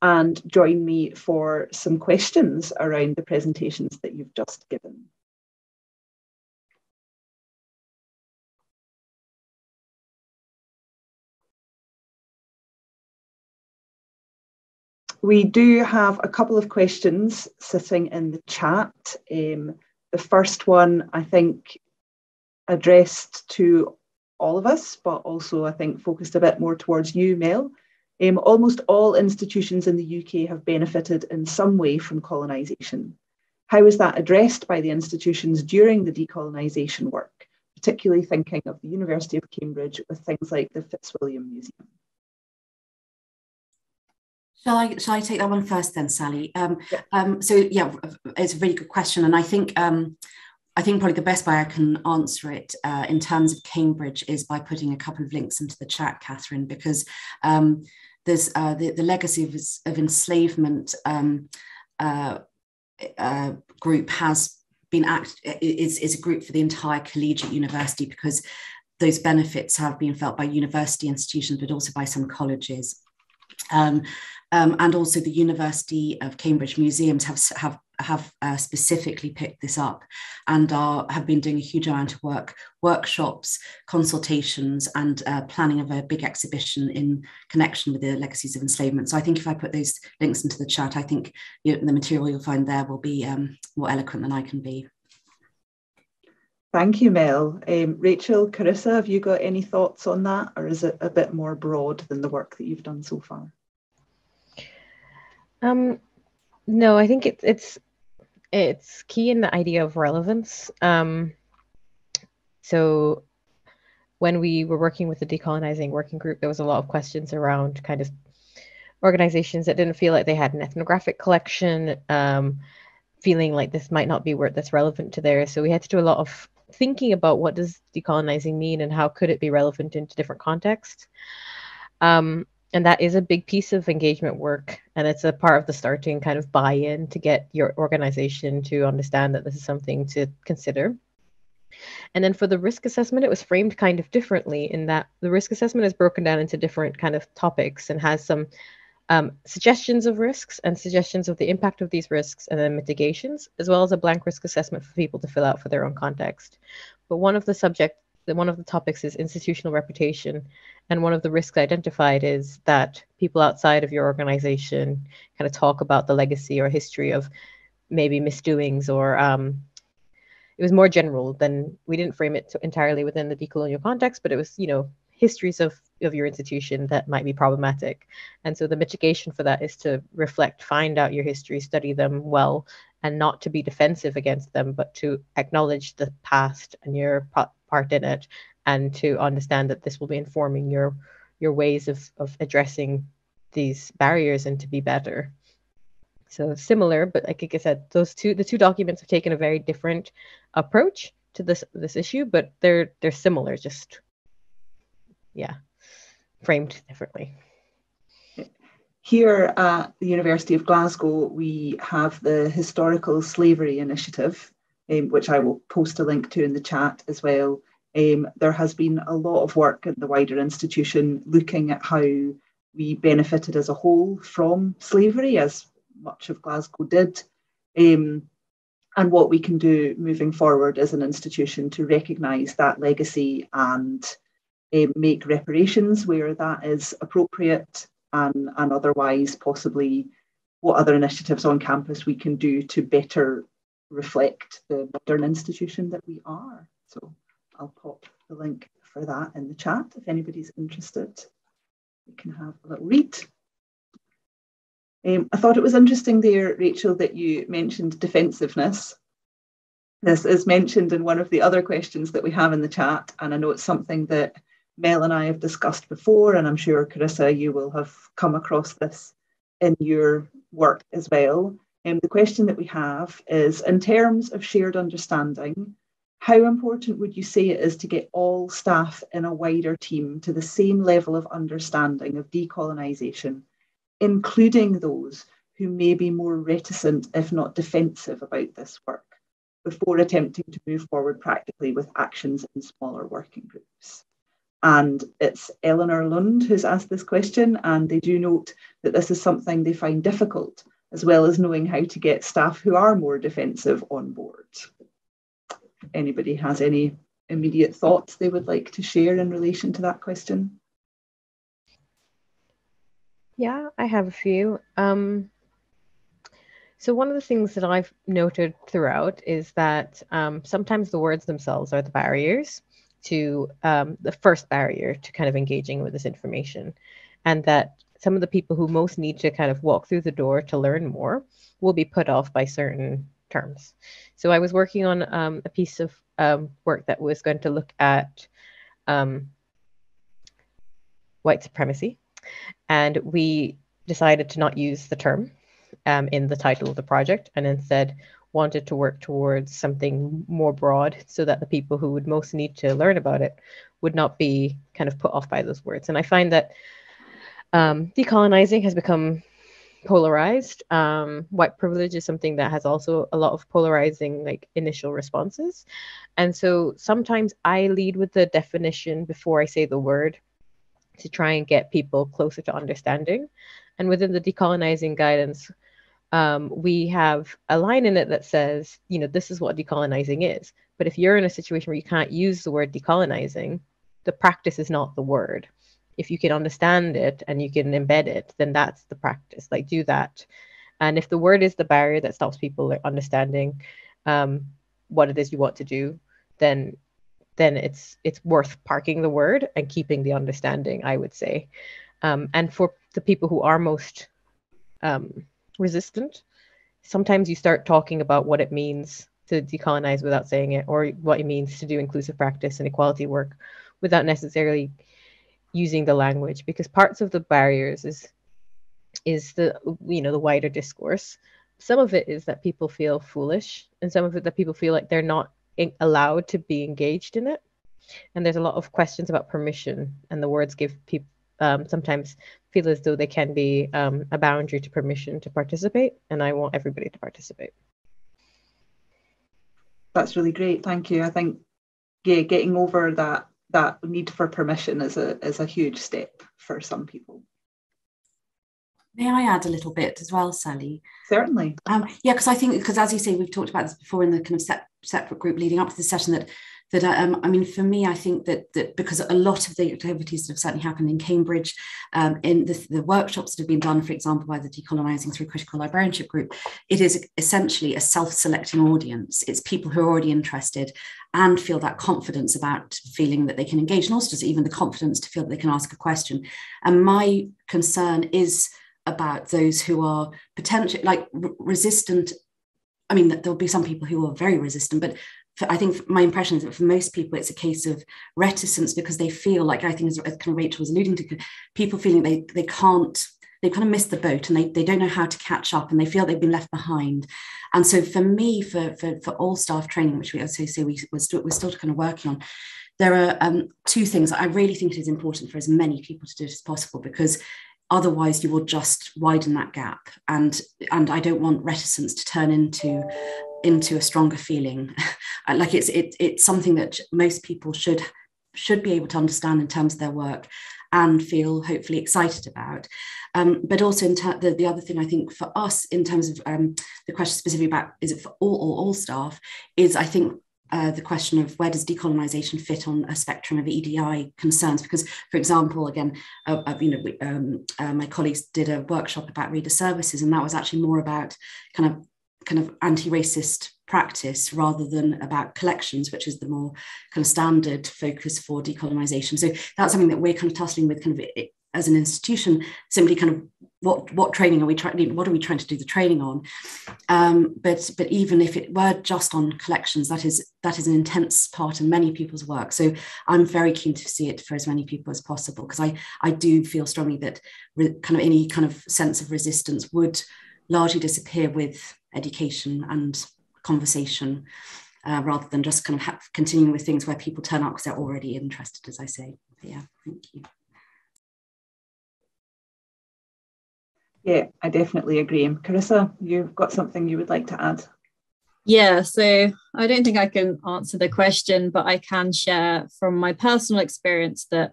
and join me for some questions around the presentations that you've just given. We do have a couple of questions sitting in the chat. Um, the first one, I think, addressed to all of us, but also I think focused a bit more towards you, Mel. Um, almost all institutions in the UK have benefited in some way from colonisation. How is that addressed by the institutions during the decolonisation work, particularly thinking of the University of Cambridge with things like the Fitzwilliam Museum? Shall I, shall I take that one first then, Sally? Um, yeah. Um, so yeah, it's a really good question. And I think, um, I think probably the best way I can answer it uh, in terms of Cambridge is by putting a couple of links into the chat, Catherine, because um, there's uh, the, the legacy of, of enslavement um, uh, uh, group has been act is, is a group for the entire collegiate university because those benefits have been felt by university institutions, but also by some colleges. Um, um, and also the University of Cambridge museums have, have have uh, specifically picked this up and are have been doing a huge amount of work, workshops, consultations, and uh, planning of a big exhibition in connection with the legacies of enslavement. So I think if I put those links into the chat, I think you the material you'll find there will be um, more eloquent than I can be. Thank you, Mel. Um, Rachel, Carissa, have you got any thoughts on that, or is it a bit more broad than the work that you've done so far? Um, no, I think it's it's it's key in the idea of relevance. Um, so when we were working with the decolonizing working group, there was a lot of questions around kind of organizations that didn't feel like they had an ethnographic collection, um, feeling like this might not be work that's relevant to theirs. So we had to do a lot of thinking about what does decolonizing mean and how could it be relevant into different contexts. Um, and that is a big piece of engagement work and it's a part of the starting kind of buy-in to get your organization to understand that this is something to consider and then for the risk assessment it was framed kind of differently in that the risk assessment is broken down into different kind of topics and has some um, suggestions of risks and suggestions of the impact of these risks and then mitigations, as well as a blank risk assessment for people to fill out for their own context. But one of the subject, one of the topics is institutional reputation, and one of the risks identified is that people outside of your organization kind of talk about the legacy or history of maybe misdoings or um, it was more general than we didn't frame it entirely within the decolonial context, but it was, you know, histories of, of your institution that might be problematic. And so the mitigation for that is to reflect, find out your history, study them well, and not to be defensive against them, but to acknowledge the past and your part in it, and to understand that this will be informing your your ways of, of addressing these barriers and to be better. So similar, but like I said, those two the two documents have taken a very different approach to this this issue, but they're they're similar, just yeah, framed differently. Here at the University of Glasgow, we have the Historical Slavery Initiative, um, which I will post a link to in the chat as well. Um, there has been a lot of work at the wider institution looking at how we benefited as a whole from slavery, as much of Glasgow did, um, and what we can do moving forward as an institution to recognise that legacy and um, make reparations where that is appropriate and, and otherwise possibly what other initiatives on campus we can do to better reflect the modern institution that we are. So I'll pop the link for that in the chat if anybody's interested. You can have a little read. Um, I thought it was interesting there, Rachel, that you mentioned defensiveness. This is mentioned in one of the other questions that we have in the chat, and I know it's something that Mel and I have discussed before, and I'm sure, Carissa, you will have come across this in your work as well. Um, the question that we have is in terms of shared understanding, how important would you say it is to get all staff in a wider team to the same level of understanding of decolonisation, including those who may be more reticent, if not defensive, about this work, before attempting to move forward practically with actions in smaller working groups? And it's Eleanor Lund who's asked this question, and they do note that this is something they find difficult, as well as knowing how to get staff who are more defensive on board. Anybody has any immediate thoughts they would like to share in relation to that question? Yeah, I have a few. Um, so one of the things that I've noted throughout is that um, sometimes the words themselves are the barriers to um, the first barrier to kind of engaging with this information, and that some of the people who most need to kind of walk through the door to learn more will be put off by certain terms. So I was working on um, a piece of um, work that was going to look at um, white supremacy, and we decided to not use the term um, in the title of the project, and instead wanted to work towards something more broad so that the people who would most need to learn about it would not be kind of put off by those words. And I find that um, decolonizing has become polarized. Um, white privilege is something that has also a lot of polarizing like initial responses. And so sometimes I lead with the definition before I say the word to try and get people closer to understanding. And within the decolonizing guidance, um, we have a line in it that says, you know, this is what decolonizing is. But if you're in a situation where you can't use the word decolonizing, the practice is not the word. If you can understand it and you can embed it, then that's the practice. Like do that. And if the word is the barrier that stops people understanding um, what it is you want to do, then then it's it's worth parking the word and keeping the understanding. I would say, um, and for the people who are most um, resistant, sometimes you start talking about what it means to decolonize without saying it, or what it means to do inclusive practice and equality work without necessarily using the language, because parts of the barriers is is the you know the wider discourse. Some of it is that people feel foolish, and some of it that people feel like they're not allowed to be engaged in it. And there's a lot of questions about permission, and the words give people um, sometimes feel as though they can be um, a boundary to permission to participate. And I want everybody to participate. That's really great. Thank you. I think yeah, getting over that that need for permission is a is a huge step for some people. May I add a little bit as well, Sally? Certainly. Um, yeah, because I think because as you say, we've talked about this before in the kind of set, separate group leading up to the session that that um, I mean, for me, I think that that because a lot of the activities that have certainly happened in Cambridge, um, in the, the, workshops that have been done, for example, by the Decolonising Through Critical Librarianship group, it is essentially a self-selecting audience. It's people who are already interested and feel that confidence about feeling that they can engage, and also just even the confidence to feel that they can ask a question. And my concern is about those who are potentially like resistant I mean, there'll be some people who are very resistant, but I think my impression is that for most people, it's a case of reticence because they feel like I think as kind of Rachel was alluding to, people feeling they they can't they kind of missed the boat and they, they don't know how to catch up and they feel they've been left behind. And so for me, for for, for all staff training, which we also say we, we're, still, we're still kind of working on, there are um, two things I really think it is important for as many people to do as possible because otherwise you will just widen that gap and and i don't want reticence to turn into into a stronger feeling like it's it, it's something that most people should should be able to understand in terms of their work and feel hopefully excited about. Um, but also in ter- the, the other thing I think for us in terms of um, the question specifically about is it for all or all staff is I think uh, the question of where does decolonisation fit on a spectrum of EDI concerns? Because, for example, again, uh, uh, you know, we, um, uh, my colleagues did a workshop about reader services, and that was actually more about kind of kind of anti-racist practice rather than about collections, which is the more kind of standard focus for decolonisation. So that's something that we're kind of tussling with, kind of as an institution, simply kind of what what training are we trying? What are we trying to do the training on? Um, but but even if it were just on collections, that is that is an intense part of many people's work. So I'm very keen to see it for as many people as possible because I I do feel strongly that re, kind of any kind of sense of resistance would largely disappear with education and conversation uh, rather than just kind of ha- continuing with things where people turn up because they're already interested, as I say. But yeah, thank you. Yeah, I definitely agree. Carissa, you've got something you would like to add? Yeah, so I don't think I can answer the question, but I can share from my personal experience that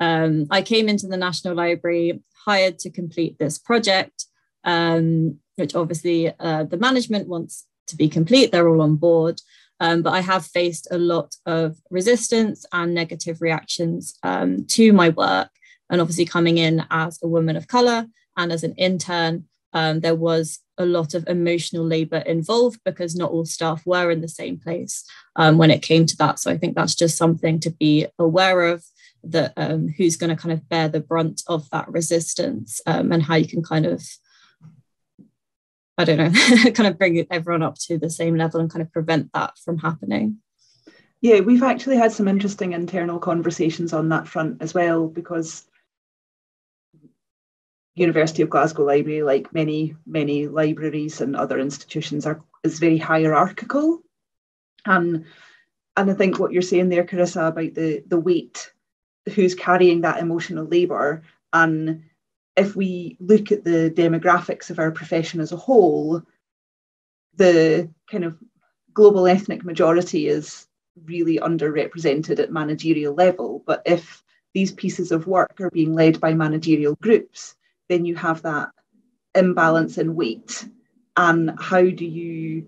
um, I came into the National Library hired to complete this project, um, which obviously uh, the management wants to be complete. They're all on board. Um, but I have faced a lot of resistance and negative reactions um, to my work. And obviously, coming in as a woman of color and as an intern, um, there was a lot of emotional labor involved because not all staff were in the same place um, when it came to that. So I think that's just something to be aware of that um, who's going to kind of bear the brunt of that resistance um, and how you can kind of I don't know, kind of bring everyone up to the same level and kind of prevent that from happening. Yeah, we've actually had some interesting internal conversations on that front as well because University of Glasgow Library, like many, many libraries and other institutions, are is very hierarchical. And and I think what you're saying there, Carissa, about the the weight, who's carrying that emotional labour and if we look at the demographics of our profession as a whole, the kind of global ethnic majority is really underrepresented at managerial level. But if these pieces of work are being led by managerial groups, then you have that imbalance in weight and how do you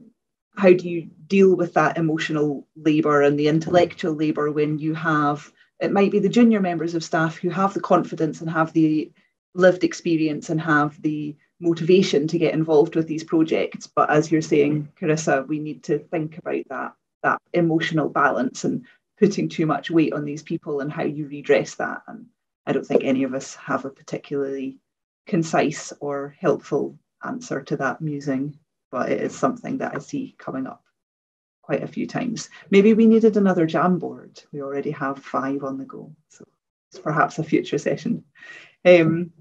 how do you deal with that emotional labour and the intellectual labour when you have it might be the junior members of staff who have the confidence and have the lived experience and have the motivation to get involved with these projects but as you're saying carissa we need to think about that that emotional balance and putting too much weight on these people and how you redress that and i don't think any of us have a particularly concise or helpful answer to that musing but it is something that I see coming up quite a few times. Maybe we needed another Jamboard. We already have five on the go, so it's perhaps a future session. Um,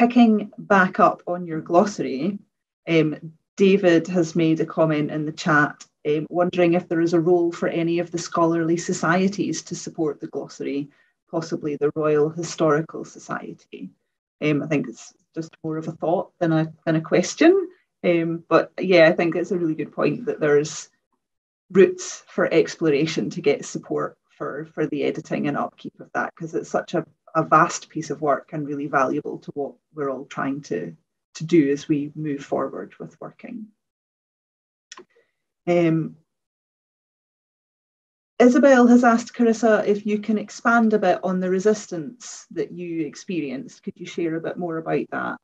picking back up on your glossary, um, David has made a comment in the chat um, wondering if there is a role for any of the scholarly societies to support the glossary, possibly the Royal Historical Society. Um, I think it's just more of a thought than a, than a question. Um, but yeah, I think it's a really good point that there's routes for exploration to get support for, for the editing and upkeep of that because it's such a, a vast piece of work and really valuable to what we're all trying to, to do as we move forward with working. Um, Isabel has asked Carissa if you can expand a bit on the resistance that you experienced. Could you share a bit more about that?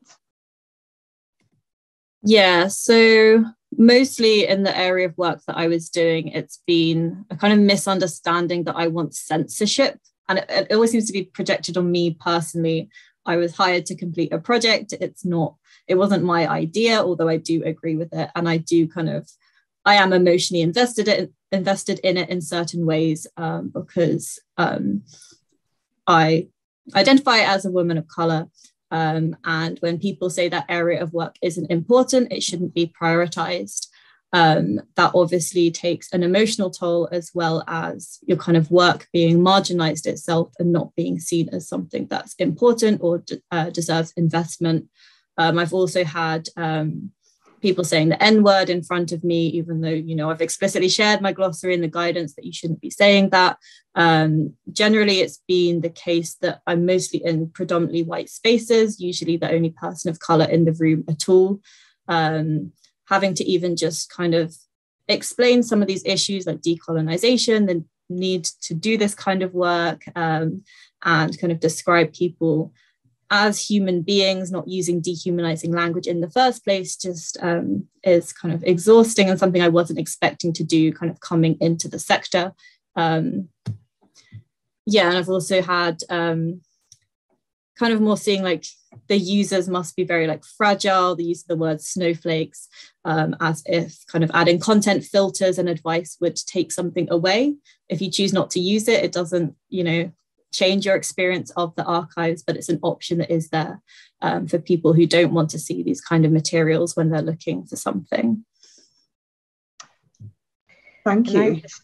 Yeah, so mostly in the area of work that I was doing, it's been a kind of misunderstanding that I want censorship. And it, it always seems to be projected on me personally. I was hired to complete a project. It's not, it wasn't my idea, although I do agree with it. And I do kind of, I am emotionally invested in, invested in it in certain ways um, because um, I identify as a woman of color um, and when people say that area of work isn't important, it shouldn't be prioritized. Um, that obviously takes an emotional toll as well as your kind of work being marginalized itself and not being seen as something that's important or uh, deserves investment. Um, I've also had um, people saying the N word in front of me, even though, you know, I've explicitly shared my glossary and the guidance that you shouldn't be saying that. Um, generally, it's been the case that I'm mostly in predominantly white spaces, usually the only person of color in the room at all. Um, having to even just kind of explain some of these issues like decolonization, the need to do this kind of work, um, and kind of describe people as human beings, not using dehumanizing language in the first place, just um, is kind of exhausting and something I wasn't expecting to do, kind of coming into the sector. Um, yeah, and I've also had um, kind of more seeing like the users must be very like fragile. The use of the word snowflakes, um, as if kind of adding content filters and advice would take something away. If you choose not to use it, it doesn't, you know, change your experience of the archives, but it's an option that is there um, for people who don't want to see these kind of materials when they're looking for something. Thank you. I just,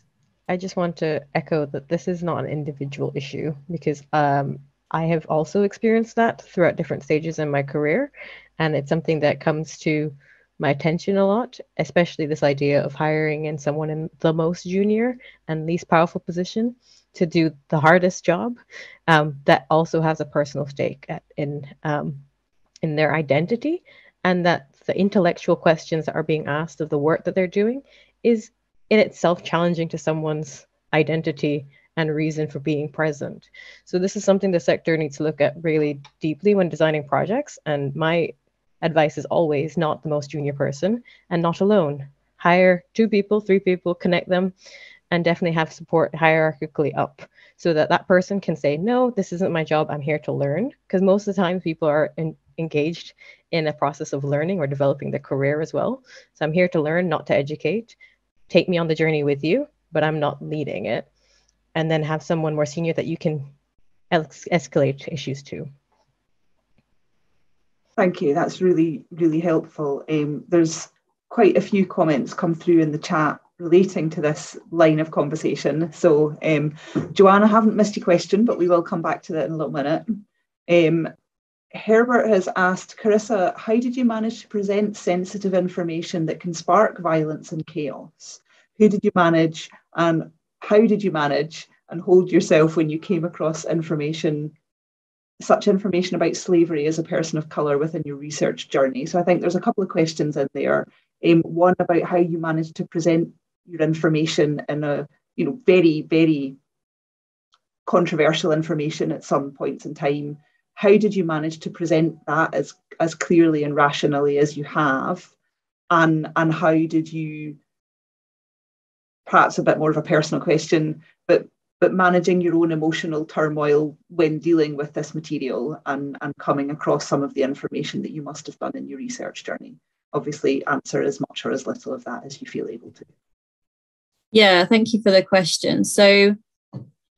I just, want to echo that this is not an individual issue because um, I have also experienced that throughout different stages in my career. And it's something that comes to my attention a lot, especially this idea of hiring in someone in the most junior and least powerful position to do the hardest job um, that also has a personal stake at, in um, in their identity and that the intellectual questions that are being asked of the work that they're doing is in itself challenging to someone's identity and reason for being present. So this is something the sector needs to look at really deeply when designing projects. And my advice is always not the most junior person and not alone. Hire two people, three people, connect them, and definitely have support hierarchically up so that that person can say no this isn't my job i'm here to learn because most of the time people are in, engaged in a process of learning or developing their career as well so i'm here to learn not to educate take me on the journey with you but i'm not leading it and then have someone more senior that you can es- escalate issues to thank you that's really really helpful um, there's quite a few comments come through in the chat relating to this line of conversation. So, um, Joanna, I haven't missed your question, but we will come back to that in a little minute. Um, Herbert has asked, Carissa, how did you manage to present sensitive information that can spark violence and chaos? Who did you manage and how did you manage and hold yourself when you came across information such information about slavery as a person of colour within your research journey. So I think there's a couple of questions in there. Um, one about how you managed to present your information in a you know very very controversial information at some points in time. How did you manage to present that as as clearly and rationally as you have? And and how did you perhaps a bit more of a personal question, but but managing your own emotional turmoil when dealing with this material and, and coming across some of the information that you must have done in your research journey. Obviously, answer as much or as little of that as you feel able to. Yeah, thank you for the question. So,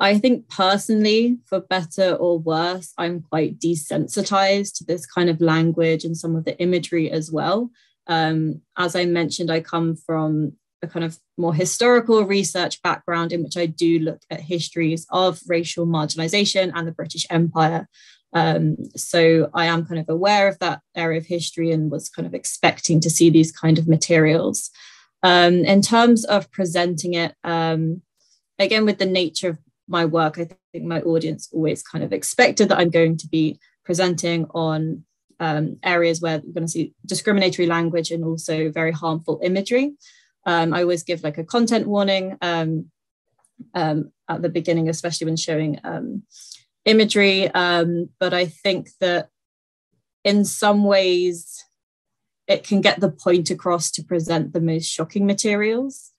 I think personally, for better or worse, I'm quite desensitized to this kind of language and some of the imagery as well. Um, as I mentioned, I come from a kind of more historical research background in which I do look at histories of racial marginalization and the British Empire. Um, so I am kind of aware of that area of history and was kind of expecting to see these kind of materials. Um, in terms of presenting it, um, again, with the nature of my work, I think my audience always kind of expected that I'm going to be presenting on um, areas where you're going to see discriminatory language and also very harmful imagery. Um, I always give like a content warning um, um, at the beginning, especially when showing um, imagery. Um, but I think that in some ways, it can get the point across to present the most shocking materials.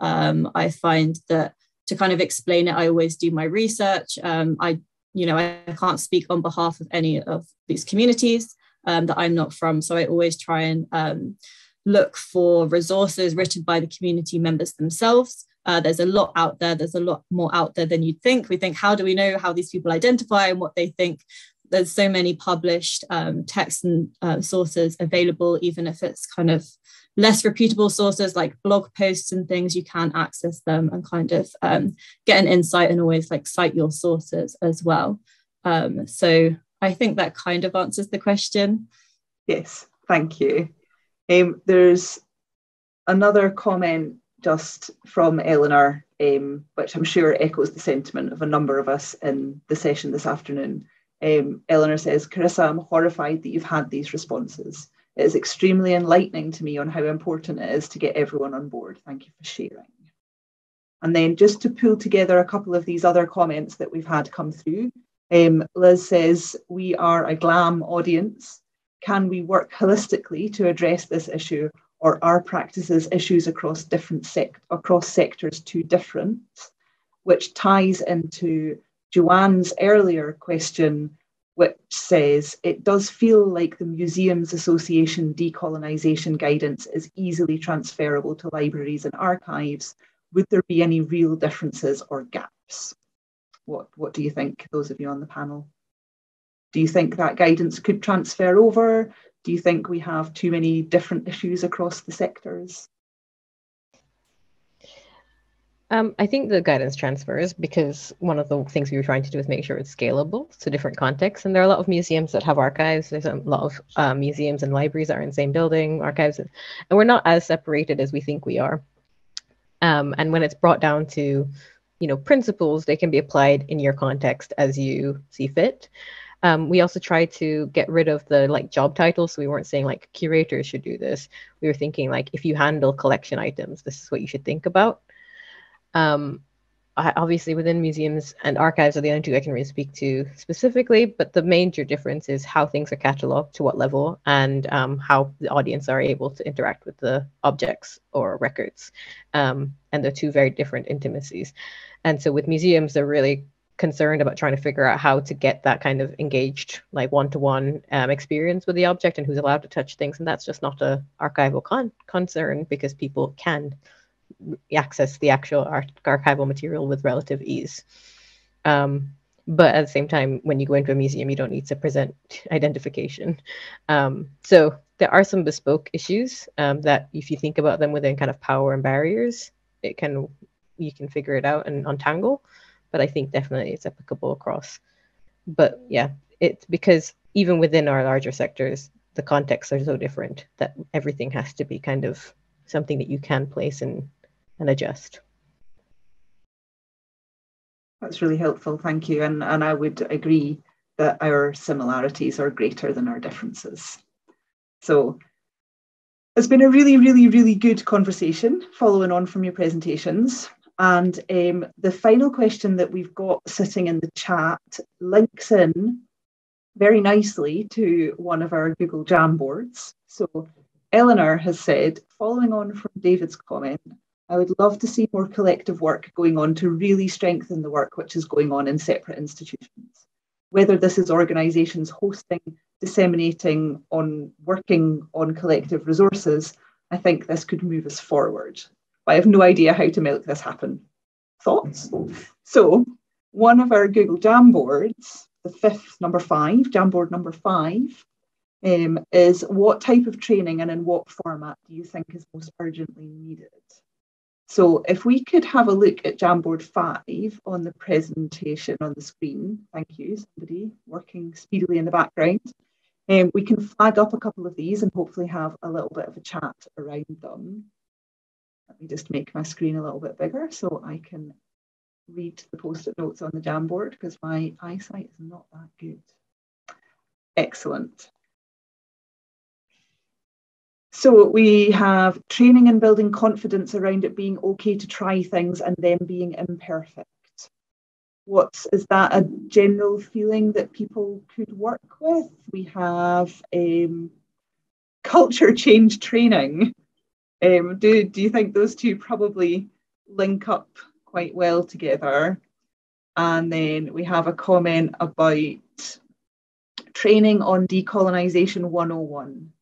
Um, I find that to kind of explain it, I always do my research. I, you know, I, I can't speak on behalf of any of these communities that I'm not from, so I always try and look for resources written by the community members themselves. Uh, there's a lot out there. There's a lot more out there than you'd think. We think, how do we know how these people identify and what they think? There's so many published um, texts and uh, sources available, even if it's kind of less reputable sources like blog posts and things, you can access them and kind of um, get an insight and always like cite your sources as well. Um, so I think that kind of answers the question. Yes, thank you. Um, there's another comment just from Eleanor, um, which I'm sure echoes the sentiment of a number of us in the session this afternoon. Um, Eleanor says, Carissa, I'm horrified that you've had these responses. It is extremely enlightening to me on how important it is to get everyone on board. Thank you for sharing. And then just to pull together a couple of these other comments that we've had come through, um, Liz says, We are a glam audience can we work holistically to address this issue or are practices issues across different sect across sectors too different? Which ties into joanne's earlier question which says it does feel like the museums association decolonisation guidance is easily transferable to libraries and archives. Would there be any real differences or gaps? What what do you think those of you on the panel do you think that guidance could transfer over? Do you think we have too many different issues across the sectors? Um, I think the guidance transfers because one of the things we were trying to do is make sure it's scalable to different contexts. And there are a lot of museums that have archives. There's a lot of uh, museums and libraries that are in the same building, archives, and we're not as separated as we think we are. Um, and when it's brought down to, you know, principles, they can be applied in your context as you see fit. Um, we also tried to get rid of the like job titles. So we weren't saying like curators should do this. We were thinking like if you handle collection items, this is what you should think about. Um, obviously, within museums and archives are the only two I can really speak to specifically, but the major difference is how things are cataloged, to what level, and um, how the audience are able to interact with the objects or records. Um, and they're two very different intimacies. And so with museums, they're really concerned about trying to figure out how to get that kind of engaged like one-to-one um, experience with the object and who's allowed to touch things and that's just not a archival con- concern because people can access the actual art- archival material with relative ease. Um, but at the same time when you go into a museum you don't need to present identification. Um, so there are some bespoke issues um, that if you think about them within kind of power and barriers it can you can figure it out and untangle but I think definitely it's applicable across. But yeah, it's because even within our larger sectors, the contexts are so different that everything has to be kind of something that you can place and, and adjust. That's really helpful, thank you. And, and I would agree that our similarities are greater than our differences. So it's been a really, really, really good conversation following on from your presentations. And um, the final question that we've got sitting in the chat links in very nicely to one of our Google Jamboards. So Eleanor has said, following on from David's comment, I would love to see more collective work going on to really strengthen the work which is going on in separate institutions. Whether this is organisations hosting, disseminating, on working on collective resources, I think this could move us forward. I have no idea how to make this happen. Thoughts? So, one of our Google Jamboards, the fifth, number five, Jamboard number five, um, is what type of training and in what format do you think is most urgently needed? So if we could have a look at Jamboard 5 on the presentation on the screen, thank you, somebody working speedily in the background. Um, we can flag up a couple of these and hopefully have a little bit of a chat around them. Let me just make my screen a little bit bigger so I can read the post-it notes on the Jamboard because my eyesight is not that good. Excellent. So we have training and building confidence around it being okay to try things and them being imperfect. What is that a general feeling that people could work with? We have um, culture change training. Um, do, do you think those two probably link up quite well together? And then we have a comment about training on decolonisation 101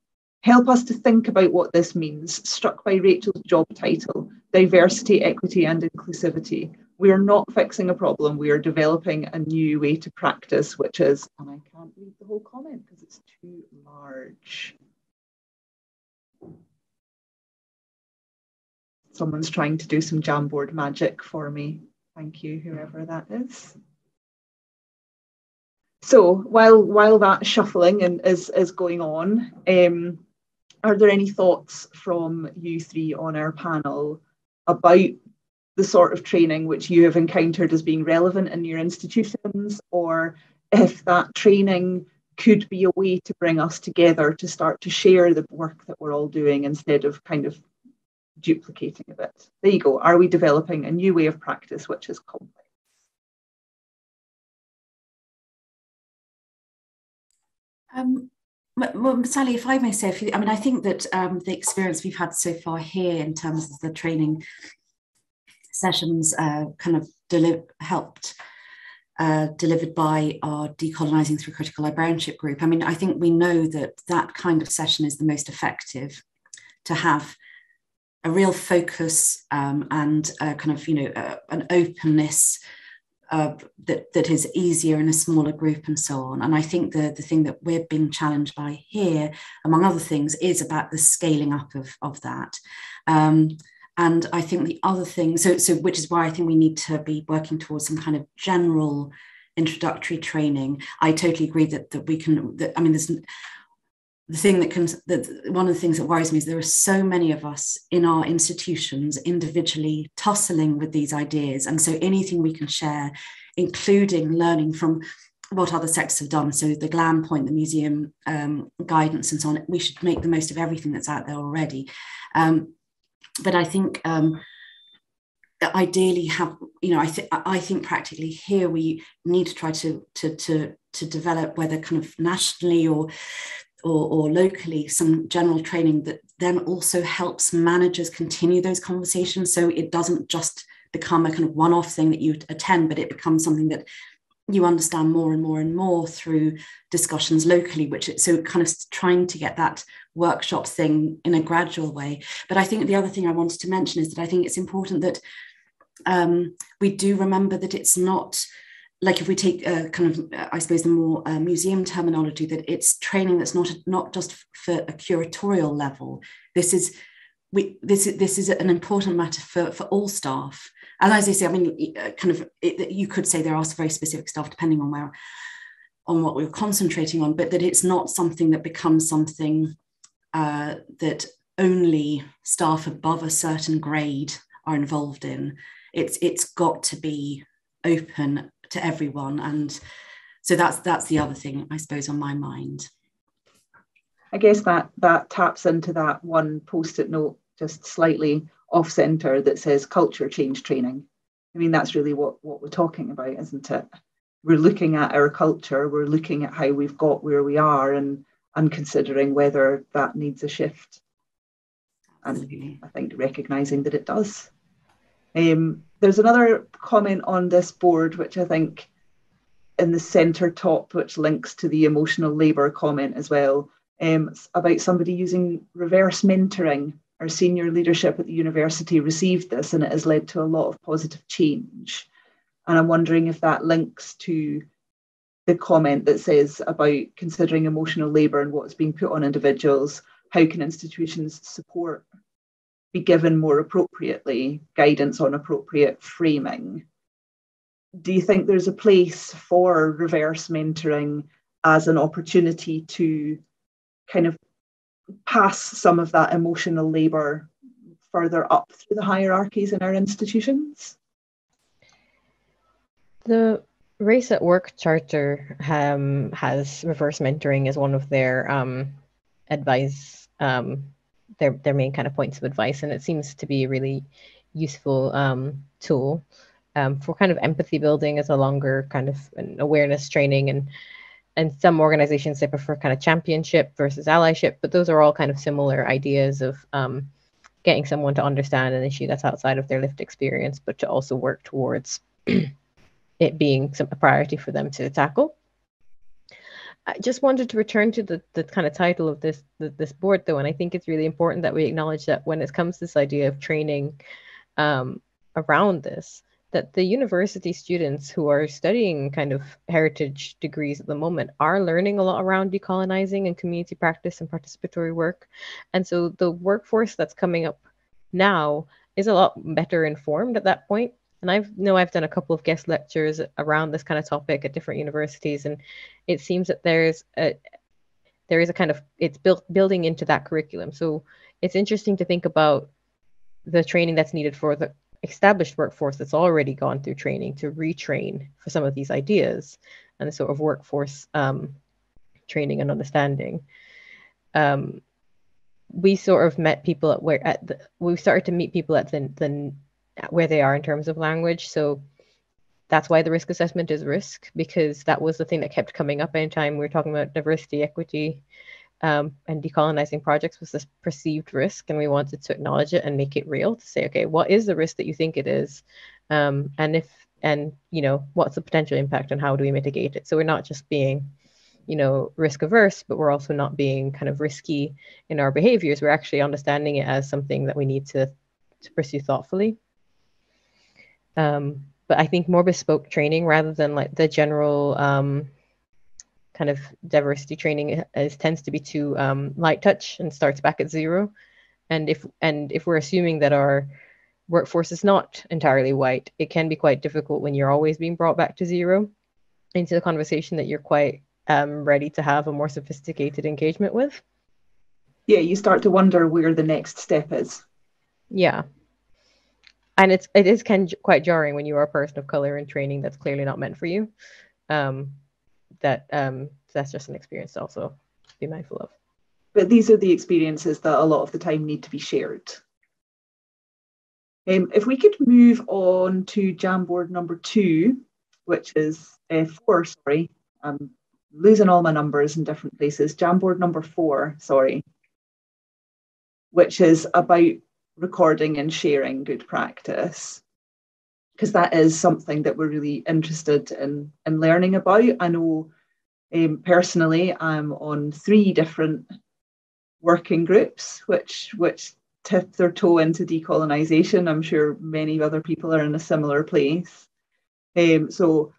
help us to think about what this means, struck by Rachel's job title, diversity, equity and inclusivity. We are not fixing a problem, we are developing a new way to practice, which is, and I can't read the whole comment because it's too large. Someone's trying to do some Jamboard magic for me. Thank you, whoever that is. So while while that shuffling and is, is going on, um, are there any thoughts from you three on our panel about the sort of training which you have encountered as being relevant in your institutions, or if that training could be a way to bring us together to start to share the work that we're all doing instead of kind of duplicating a bit. There you go. Are we developing a new way of practice which is complex? Um, well, Sally, if I may say, a few, I mean, I think that um, the experience we've had so far here in terms of the training sessions uh, kind of deli- helped uh, delivered by our Decolonising Through Critical Librarianship group. I mean, I think we know that that kind of session is the most effective to have a real focus um, and kind of, you know, an openness uh, that, that is easier in a smaller group and so on. And I think the, the thing that we're being challenged by here, among other things, is about the scaling up of, of that. Um, and I think the other thing, so, so which is why I think we need to be working towards some kind of general introductory training. I totally agree that, that we can, that, I mean, there's the thing that can that one of the things that worries me is there are so many of us in our institutions individually tussling with these ideas. And so anything we can share including learning from what other sectors have done so the glam point the museum um, guidance and so on we should make the most of everything that's out there already. Um, but i think um, ideally have you know i think i think practically here we need to try to to to to develop whether kind of nationally or or, or locally some general training that then also helps managers continue those conversations. So it doesn't just become a kind of one-off thing that you attend but it becomes something that you understand more and more and more through discussions locally which it, so kind of trying to get that workshop thing in a gradual way. But i think the other thing i wanted to mention is that i think it's important that um, we do remember that it's not like if we take uh, kind of uh, i suppose the more uh, museum terminology that it's training that's not not just for a curatorial level. This is we this is this is an important matter for for all staff. And as i say i mean uh, kind of it, you could say there are very specific stuff depending on where on what we're concentrating on but that it's not something that becomes something that only staff above a certain grade are involved in. It's it's got to be open to everyone and so that's that's the other thing I suppose on my mind. I guess that that taps into that one post-it note just slightly off center that says culture change training. I mean, that's really what, what we're talking about, isn't it? We're looking at our culture, we're looking at how we've got where we are and and considering whether that needs a shift. And I think recognizing that it does. Um, there's another comment on this board, which I think in the centre top, which links to the emotional labour comment as well, um, about somebody using reverse mentoring. Our senior leadership at the university received this, and it has led to a lot of positive change. And I'm wondering if that links to the comment that says about considering emotional labour and what's being put on individuals. How can institutions support be given more appropriately guidance on appropriate framing? Do you think there's a place for reverse mentoring as an opportunity to kind of pass some of that emotional labour further up through the hierarchies in our institutions? The Race at Work Charter um, has reverse mentoring as one of their um, advice, um, their their main kind of points of advice, and it seems to be a really useful um, tool um, for kind of empathy building as a longer kind of awareness training and and some organizations they prefer kind of championship versus allyship, but those are all kind of similar ideas of um, getting someone to understand an issue that's outside of their lived experience, but to also work towards it being some, a priority for them to tackle. I just wanted to return to the, the kind of title of this the, this board though, and I think it's really important that we acknowledge that when it comes to this idea of training um, around this, that the university students who are studying kind of heritage degrees at the moment are learning a lot around decolonizing and community practice and participatory work. And so the workforce that's coming up now is a lot better informed at that point and I know I've done a couple of guest lectures around this kind of topic at different universities, and it seems that there's a there is a kind of it's built building into that curriculum. So it's interesting to think about the training that's needed for the established workforce that's already gone through training to retrain for some of these ideas and the sort of workforce um, training and understanding. Um, we sort of met people at where at the, we started to meet people at the, the where they are in terms of language. So that's why the risk assessment is risk, because that was the thing that kept coming up anytime we were talking about diversity, equity, um, and decolonizing projects was this perceived risk. And we wanted to acknowledge it and make it real to say, okay, what is the risk that you think it is? Um, and if, and, you know, what's the potential impact and how do we mitigate it? So we're not just being, you know, risk averse, but we're also not being kind of risky in our behaviors. We're actually understanding it as something that we need to, to pursue thoughtfully. Um, but I think more bespoke training rather than like the general um, kind of diversity training is tends to be too um, light touch and starts back at zero. And if and if we're assuming that our workforce is not entirely white, it can be quite difficult when you're always being brought back to zero into the conversation that you're quite um, ready to have a more sophisticated engagement with. Yeah, you start to wonder where the next step is. Yeah, and it's it is kind quite jarring when you are a person of color in training that's clearly not meant for you. Um, that um, that's just an experience to also be mindful of. But these are the experiences that a lot of the time need to be shared. Um, if we could move on to Jamboard number two, which is uh, four, sorry, I'm losing all my numbers in different places. Jamboard number four, sorry, which is about recording and sharing good practice because that is something that we're really interested in in learning about. I know um, personally I'm on three different working groups which which tip their toe into decolonization. I'm sure many other people are in a similar place. Um, so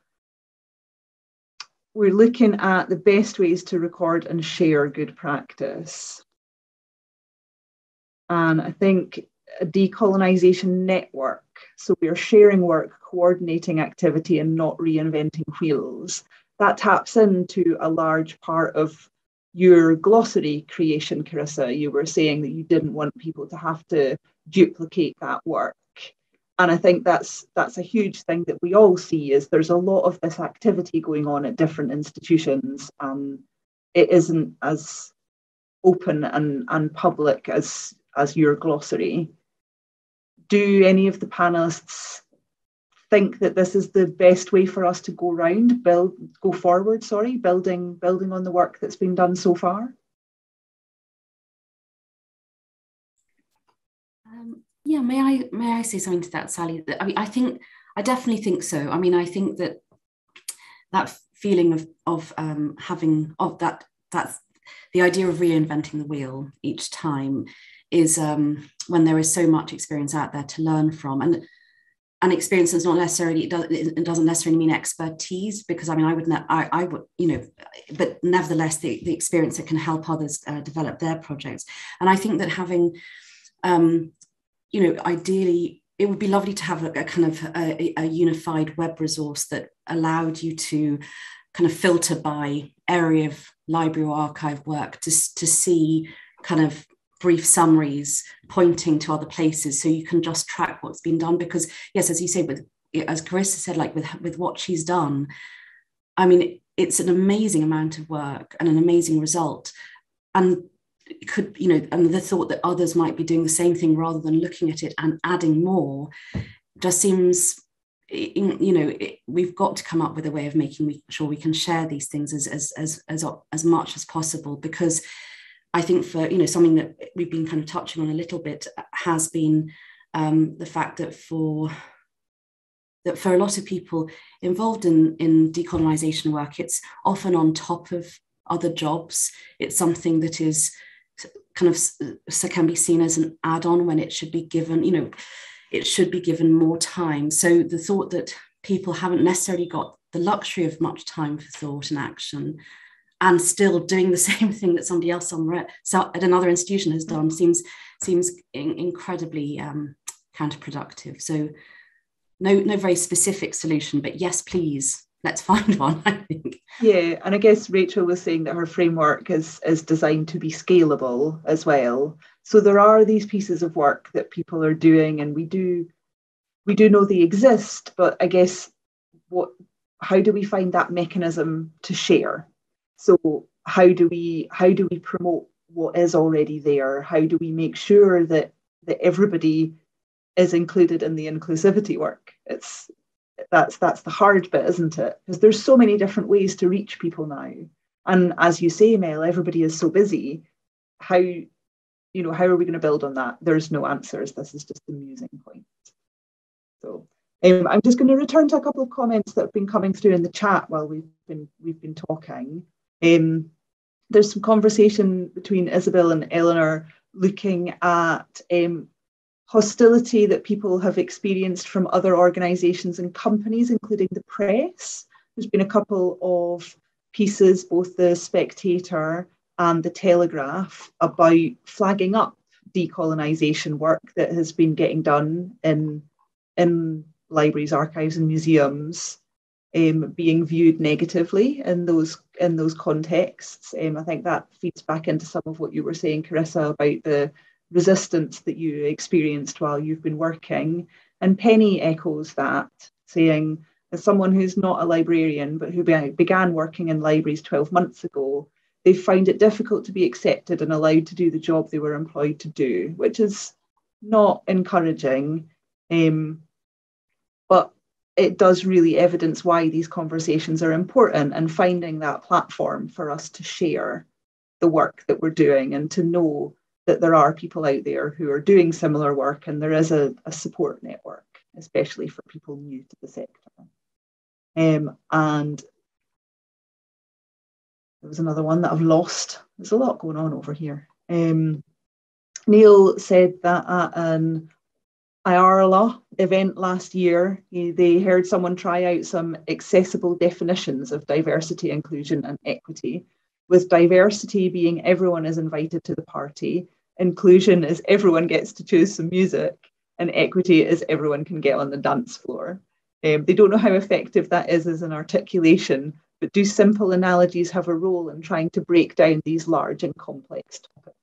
we're looking at the best ways to record and share good practice. And I think a decolonization network. So we are sharing work, coordinating activity, and not reinventing wheels. That taps into a large part of your glossary creation, Carissa. You were saying that you didn't want people to have to duplicate that work. and I think that's that's a huge thing that we all see is there's a lot of this activity going on at different institutions and it isn't as open and, and public as as your glossary. Do any of the panelists think that this is the best way for us to go round, build, go forward, sorry, building, building on the work that's been done so far? Um, yeah, may I may I say something to that, Sally? I mean, I think I definitely think so. I mean, I think that that feeling of of um, having of that that's the idea of reinventing the wheel each time is um, when there is so much experience out there to learn from. And and experience is not necessarily it, does, it doesn't necessarily mean expertise because I mean I would ne- I, I would you know but nevertheless the, the experience that can help others uh, develop their projects. And I think that having um, you know ideally it would be lovely to have a, a kind of a, a, unified web resource that allowed you to kind of filter by area of library or archive work to, to see kind of brief summaries pointing to other places so you can just track what's been done because yes as you say with as carissa said like with with what she's done i mean it's an amazing amount of work and an amazing result. And could you know and the thought that others might be doing the same thing rather than looking at it and adding more just seems you know we've got to come up with a way of making sure we can share these things as as as as, as much as possible because I think for you know something that we've been kind of touching on a little bit has been um, the fact that for that for a lot of people involved in in decolonization work, it's often on top of other jobs. It's something that is kind of can be seen as an add-on when it should be given you know it should be given more time. So the thought that people haven't necessarily got the luxury of much time for thought and action and still doing the same thing that somebody else somewhere at another institution has done seems seems in, incredibly um, counterproductive. So no no very specific solution, but yes, please let's find one. I think. Yeah, and I guess Rachel was saying that her framework is is designed to be scalable as well. So there are these pieces of work that people are doing, and we do we do know they exist, but I guess what how do we find that mechanism to share so how do we how do we promote what is already there? How do we make sure that that everybody is included in the inclusivity work? It's that's that's the hard bit, isn't it? Because there's so many different ways to reach people now. And as you say, Mel, everybody is so busy. How you know, how are we going to build on that? There's no answers. This is just the musing point. So um, I'm just going to return to a couple of comments that have been coming through in the chat while we've been we've been talking. Um, there's some conversation between Isabel and Eleanor looking at um, hostility that people have experienced from other organisations and companies, including the press. There's been a couple of pieces, both the Spectator and the Telegraph, about flagging up decolonisation work that has been getting done in, in libraries, archives, and museums um, being viewed negatively in those in those contexts. Um, I think that feeds back into some of what you were saying, Carissa, about the resistance that you experienced while you've been working. And Penny echoes that, saying, as someone who's not a librarian but who be- began working in libraries 12 months ago, they find it difficult to be accepted and allowed to do the job they were employed to do, which is not encouraging. Um, but it does really evidence why these conversations are important and finding that platform for us to share the work that we're doing and to know that there are people out there who are doing similar work and there is a, a support network, especially for people new to the sector. Um, and there was another one that I've lost. There's a lot going on over here. Um, Neil said that at an IARLA event last year, they heard someone try out some accessible definitions of diversity, inclusion, and equity, with diversity being everyone is invited to the party, inclusion is everyone gets to choose some music, and equity is everyone can get on the dance floor. Um, they don't know how effective that is as an articulation, but do simple analogies have a role in trying to break down these large and complex topics?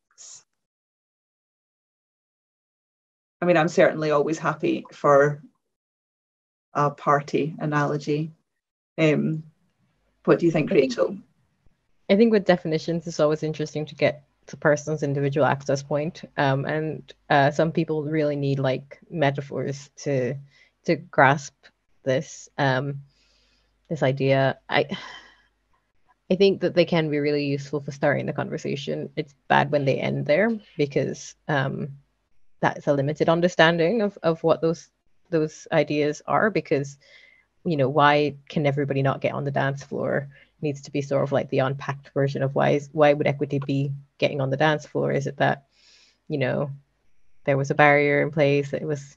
I mean, I'm certainly always happy for a party analogy. Um, what do you think, Rachel? I think with definitions, it's always interesting to get the person's individual access point. Um, and uh, some people really need like metaphors to to grasp this um, this idea. I I think that they can be really useful for starting the conversation. It's bad when they end there because um, that's a limited understanding of, of what those those ideas are because you know why can everybody not get on the dance floor? Needs to be sort of like the unpacked version of why is why would equity be getting on the dance floor? Is it that you know there was a barrier in place it was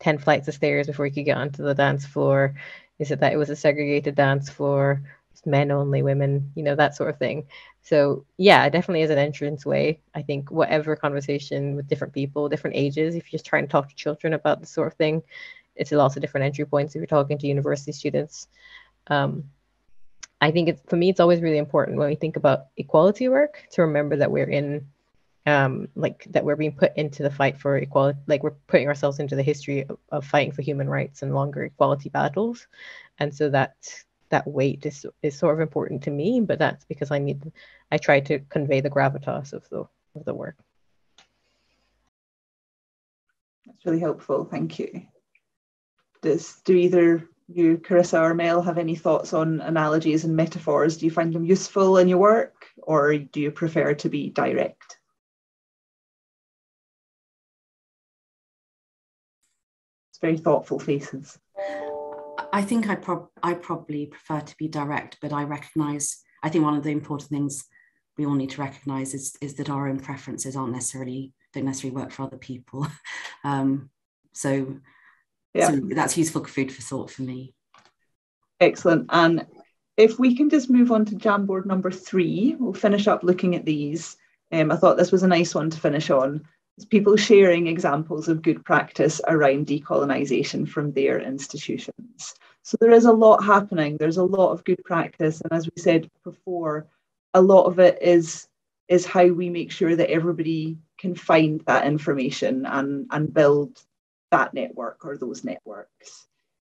10 flights of stairs before you could get onto the dance floor? Is it that it was a segregated dance floor men only women you know that sort of thing. So yeah definitely is an entrance way. I think whatever conversation with different people different ages if you're just trying to talk to children about this sort of thing it's a lots of different entry points if you're talking to university students. Um, I think it's for me, it's always really important when we think about equality work to remember that we're in, um, like that we're being put into the fight for equality, like we're putting ourselves into the history of, of fighting for human rights and longer equality battles, and so that that weight is is sort of important to me. But that's because I need, I try to convey the gravitas of the of the work. That's really helpful. Thank you. Does do either you, Carissa or Mel, have any thoughts on analogies and metaphors? Do you find them useful in your work or do you prefer to be direct? It's very thoughtful faces. I think I, prob- I probably prefer to be direct, but I recognize, I think one of the important things we all need to recognize is, is that our own preferences aren't necessarily, don't necessarily work for other people. um, so yeah. So that's useful food for thought for me. Excellent. And if we can just move on to Jamboard number three, we'll finish up looking at these. Um, I thought this was a nice one to finish on. People sharing examples of good practice around decolonisation from their institutions. So there is a lot happening. There's a lot of good practice, and as we said before, a lot of it is is how we make sure that everybody can find that information and and build that network or those networks.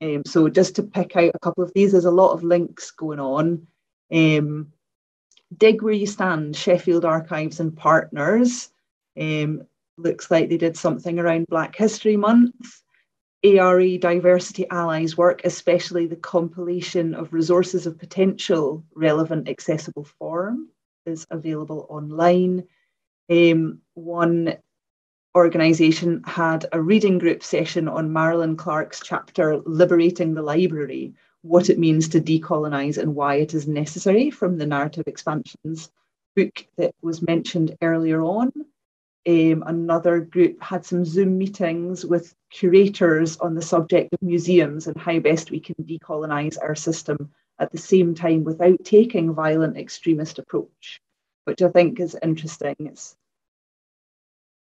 Um, so just to pick out a couple of these, there's a lot of links going on. Um, Dig Where You Stand, Sheffield Archives and Partners. Um, looks like they did something around Black History Month. ARE Diversity Allies work, especially the compilation of resources of potential relevant accessible form, is available online. Um, one organisation had a reading group session on Marilyn Clarke's chapter, Liberating the Library, what it means to decolonise and why it is necessary from the Narrative Expansions book that was mentioned earlier on. Um, another group had some Zoom meetings with curators on the subject of museums and how best we can decolonise our system at the same time without taking violent extremist approach, which I think is interesting. It's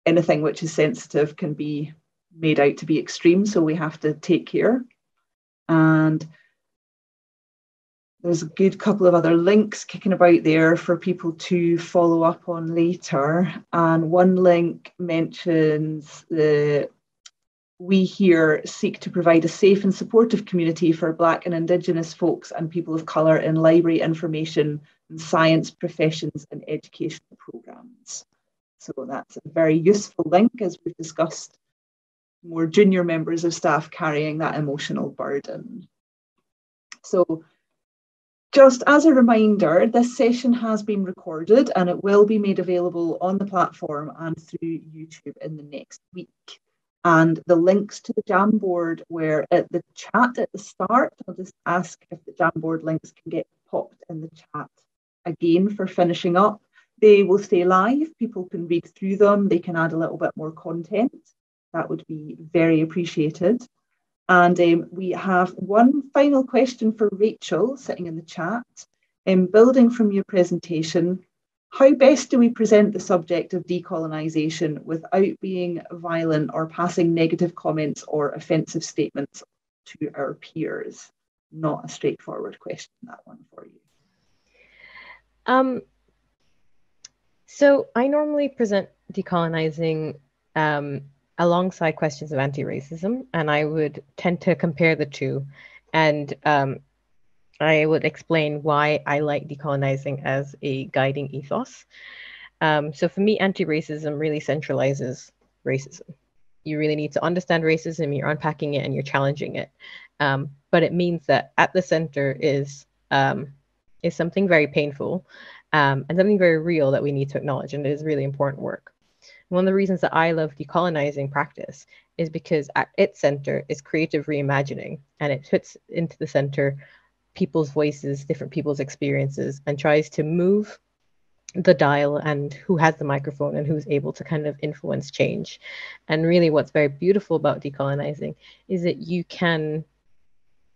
anything which is sensitive can be made out to be extreme, so we have to take care. And there's a good couple of other links kicking about there for people to follow up on later. And one link mentions the we here seek to provide a safe and supportive community for Black and Indigenous folks and people of colour in library information and science professions and educational programmes. So that's a very useful link as we've discussed more junior members of staff carrying that emotional burden. So just as a reminder, this session has been recorded and it will be made available on the platform and through YouTube in the next week. And the links to the Jamboard were at the chat at the start. I'll just ask if the Jamboard links can get popped in the chat again for finishing up. They will stay live. People can read through them. They can add a little bit more content. That would be very appreciated. And um, we have one final question for Rachel sitting in the chat. Um, building from your presentation, how best do we present the subject of decolonisation without being violent or passing negative comments or offensive statements to our peers? Not a straightforward question, that one for you. Um, so I normally present decolonizing um, alongside questions of anti-racism, and I would tend to compare the two, and um, I would explain why I like decolonizing as a guiding ethos. Um, so for me, anti-racism really centralizes racism. You really need to understand racism. You're unpacking it and you're challenging it. Um, but it means that at the center is um, is something very painful um, and something very real that we need to acknowledge, and it is really important work. One of the reasons that I love decolonizing practice is because at its center is creative reimagining, and it puts into the center people's voices, different people's experiences, and tries to move the dial and who has the microphone and who's able to kind of influence change. And really, what's very beautiful about decolonizing is that you can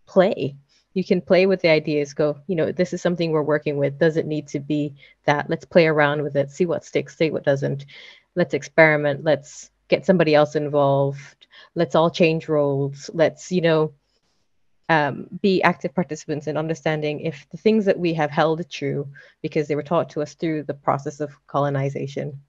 play. You can play with the ideas, go, you know, this is something we're working with. Does it need to be that? Let's play around with it, see what sticks, see what doesn't. Let's experiment. Let's get somebody else involved. Let's all change roles. Let's, you know, um, be active participants in understanding if the things that we have held true because they were taught to us through the process of colonization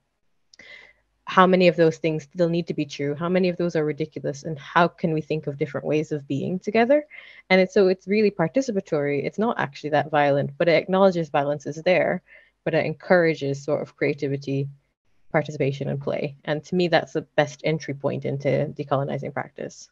how many of those things still need to be true how many of those are ridiculous and how can we think of different ways of being together and it's so it's really participatory it's not actually that violent but it acknowledges violence is there but it encourages sort of creativity participation and play. And to me that's the best entry point into decolonizing practice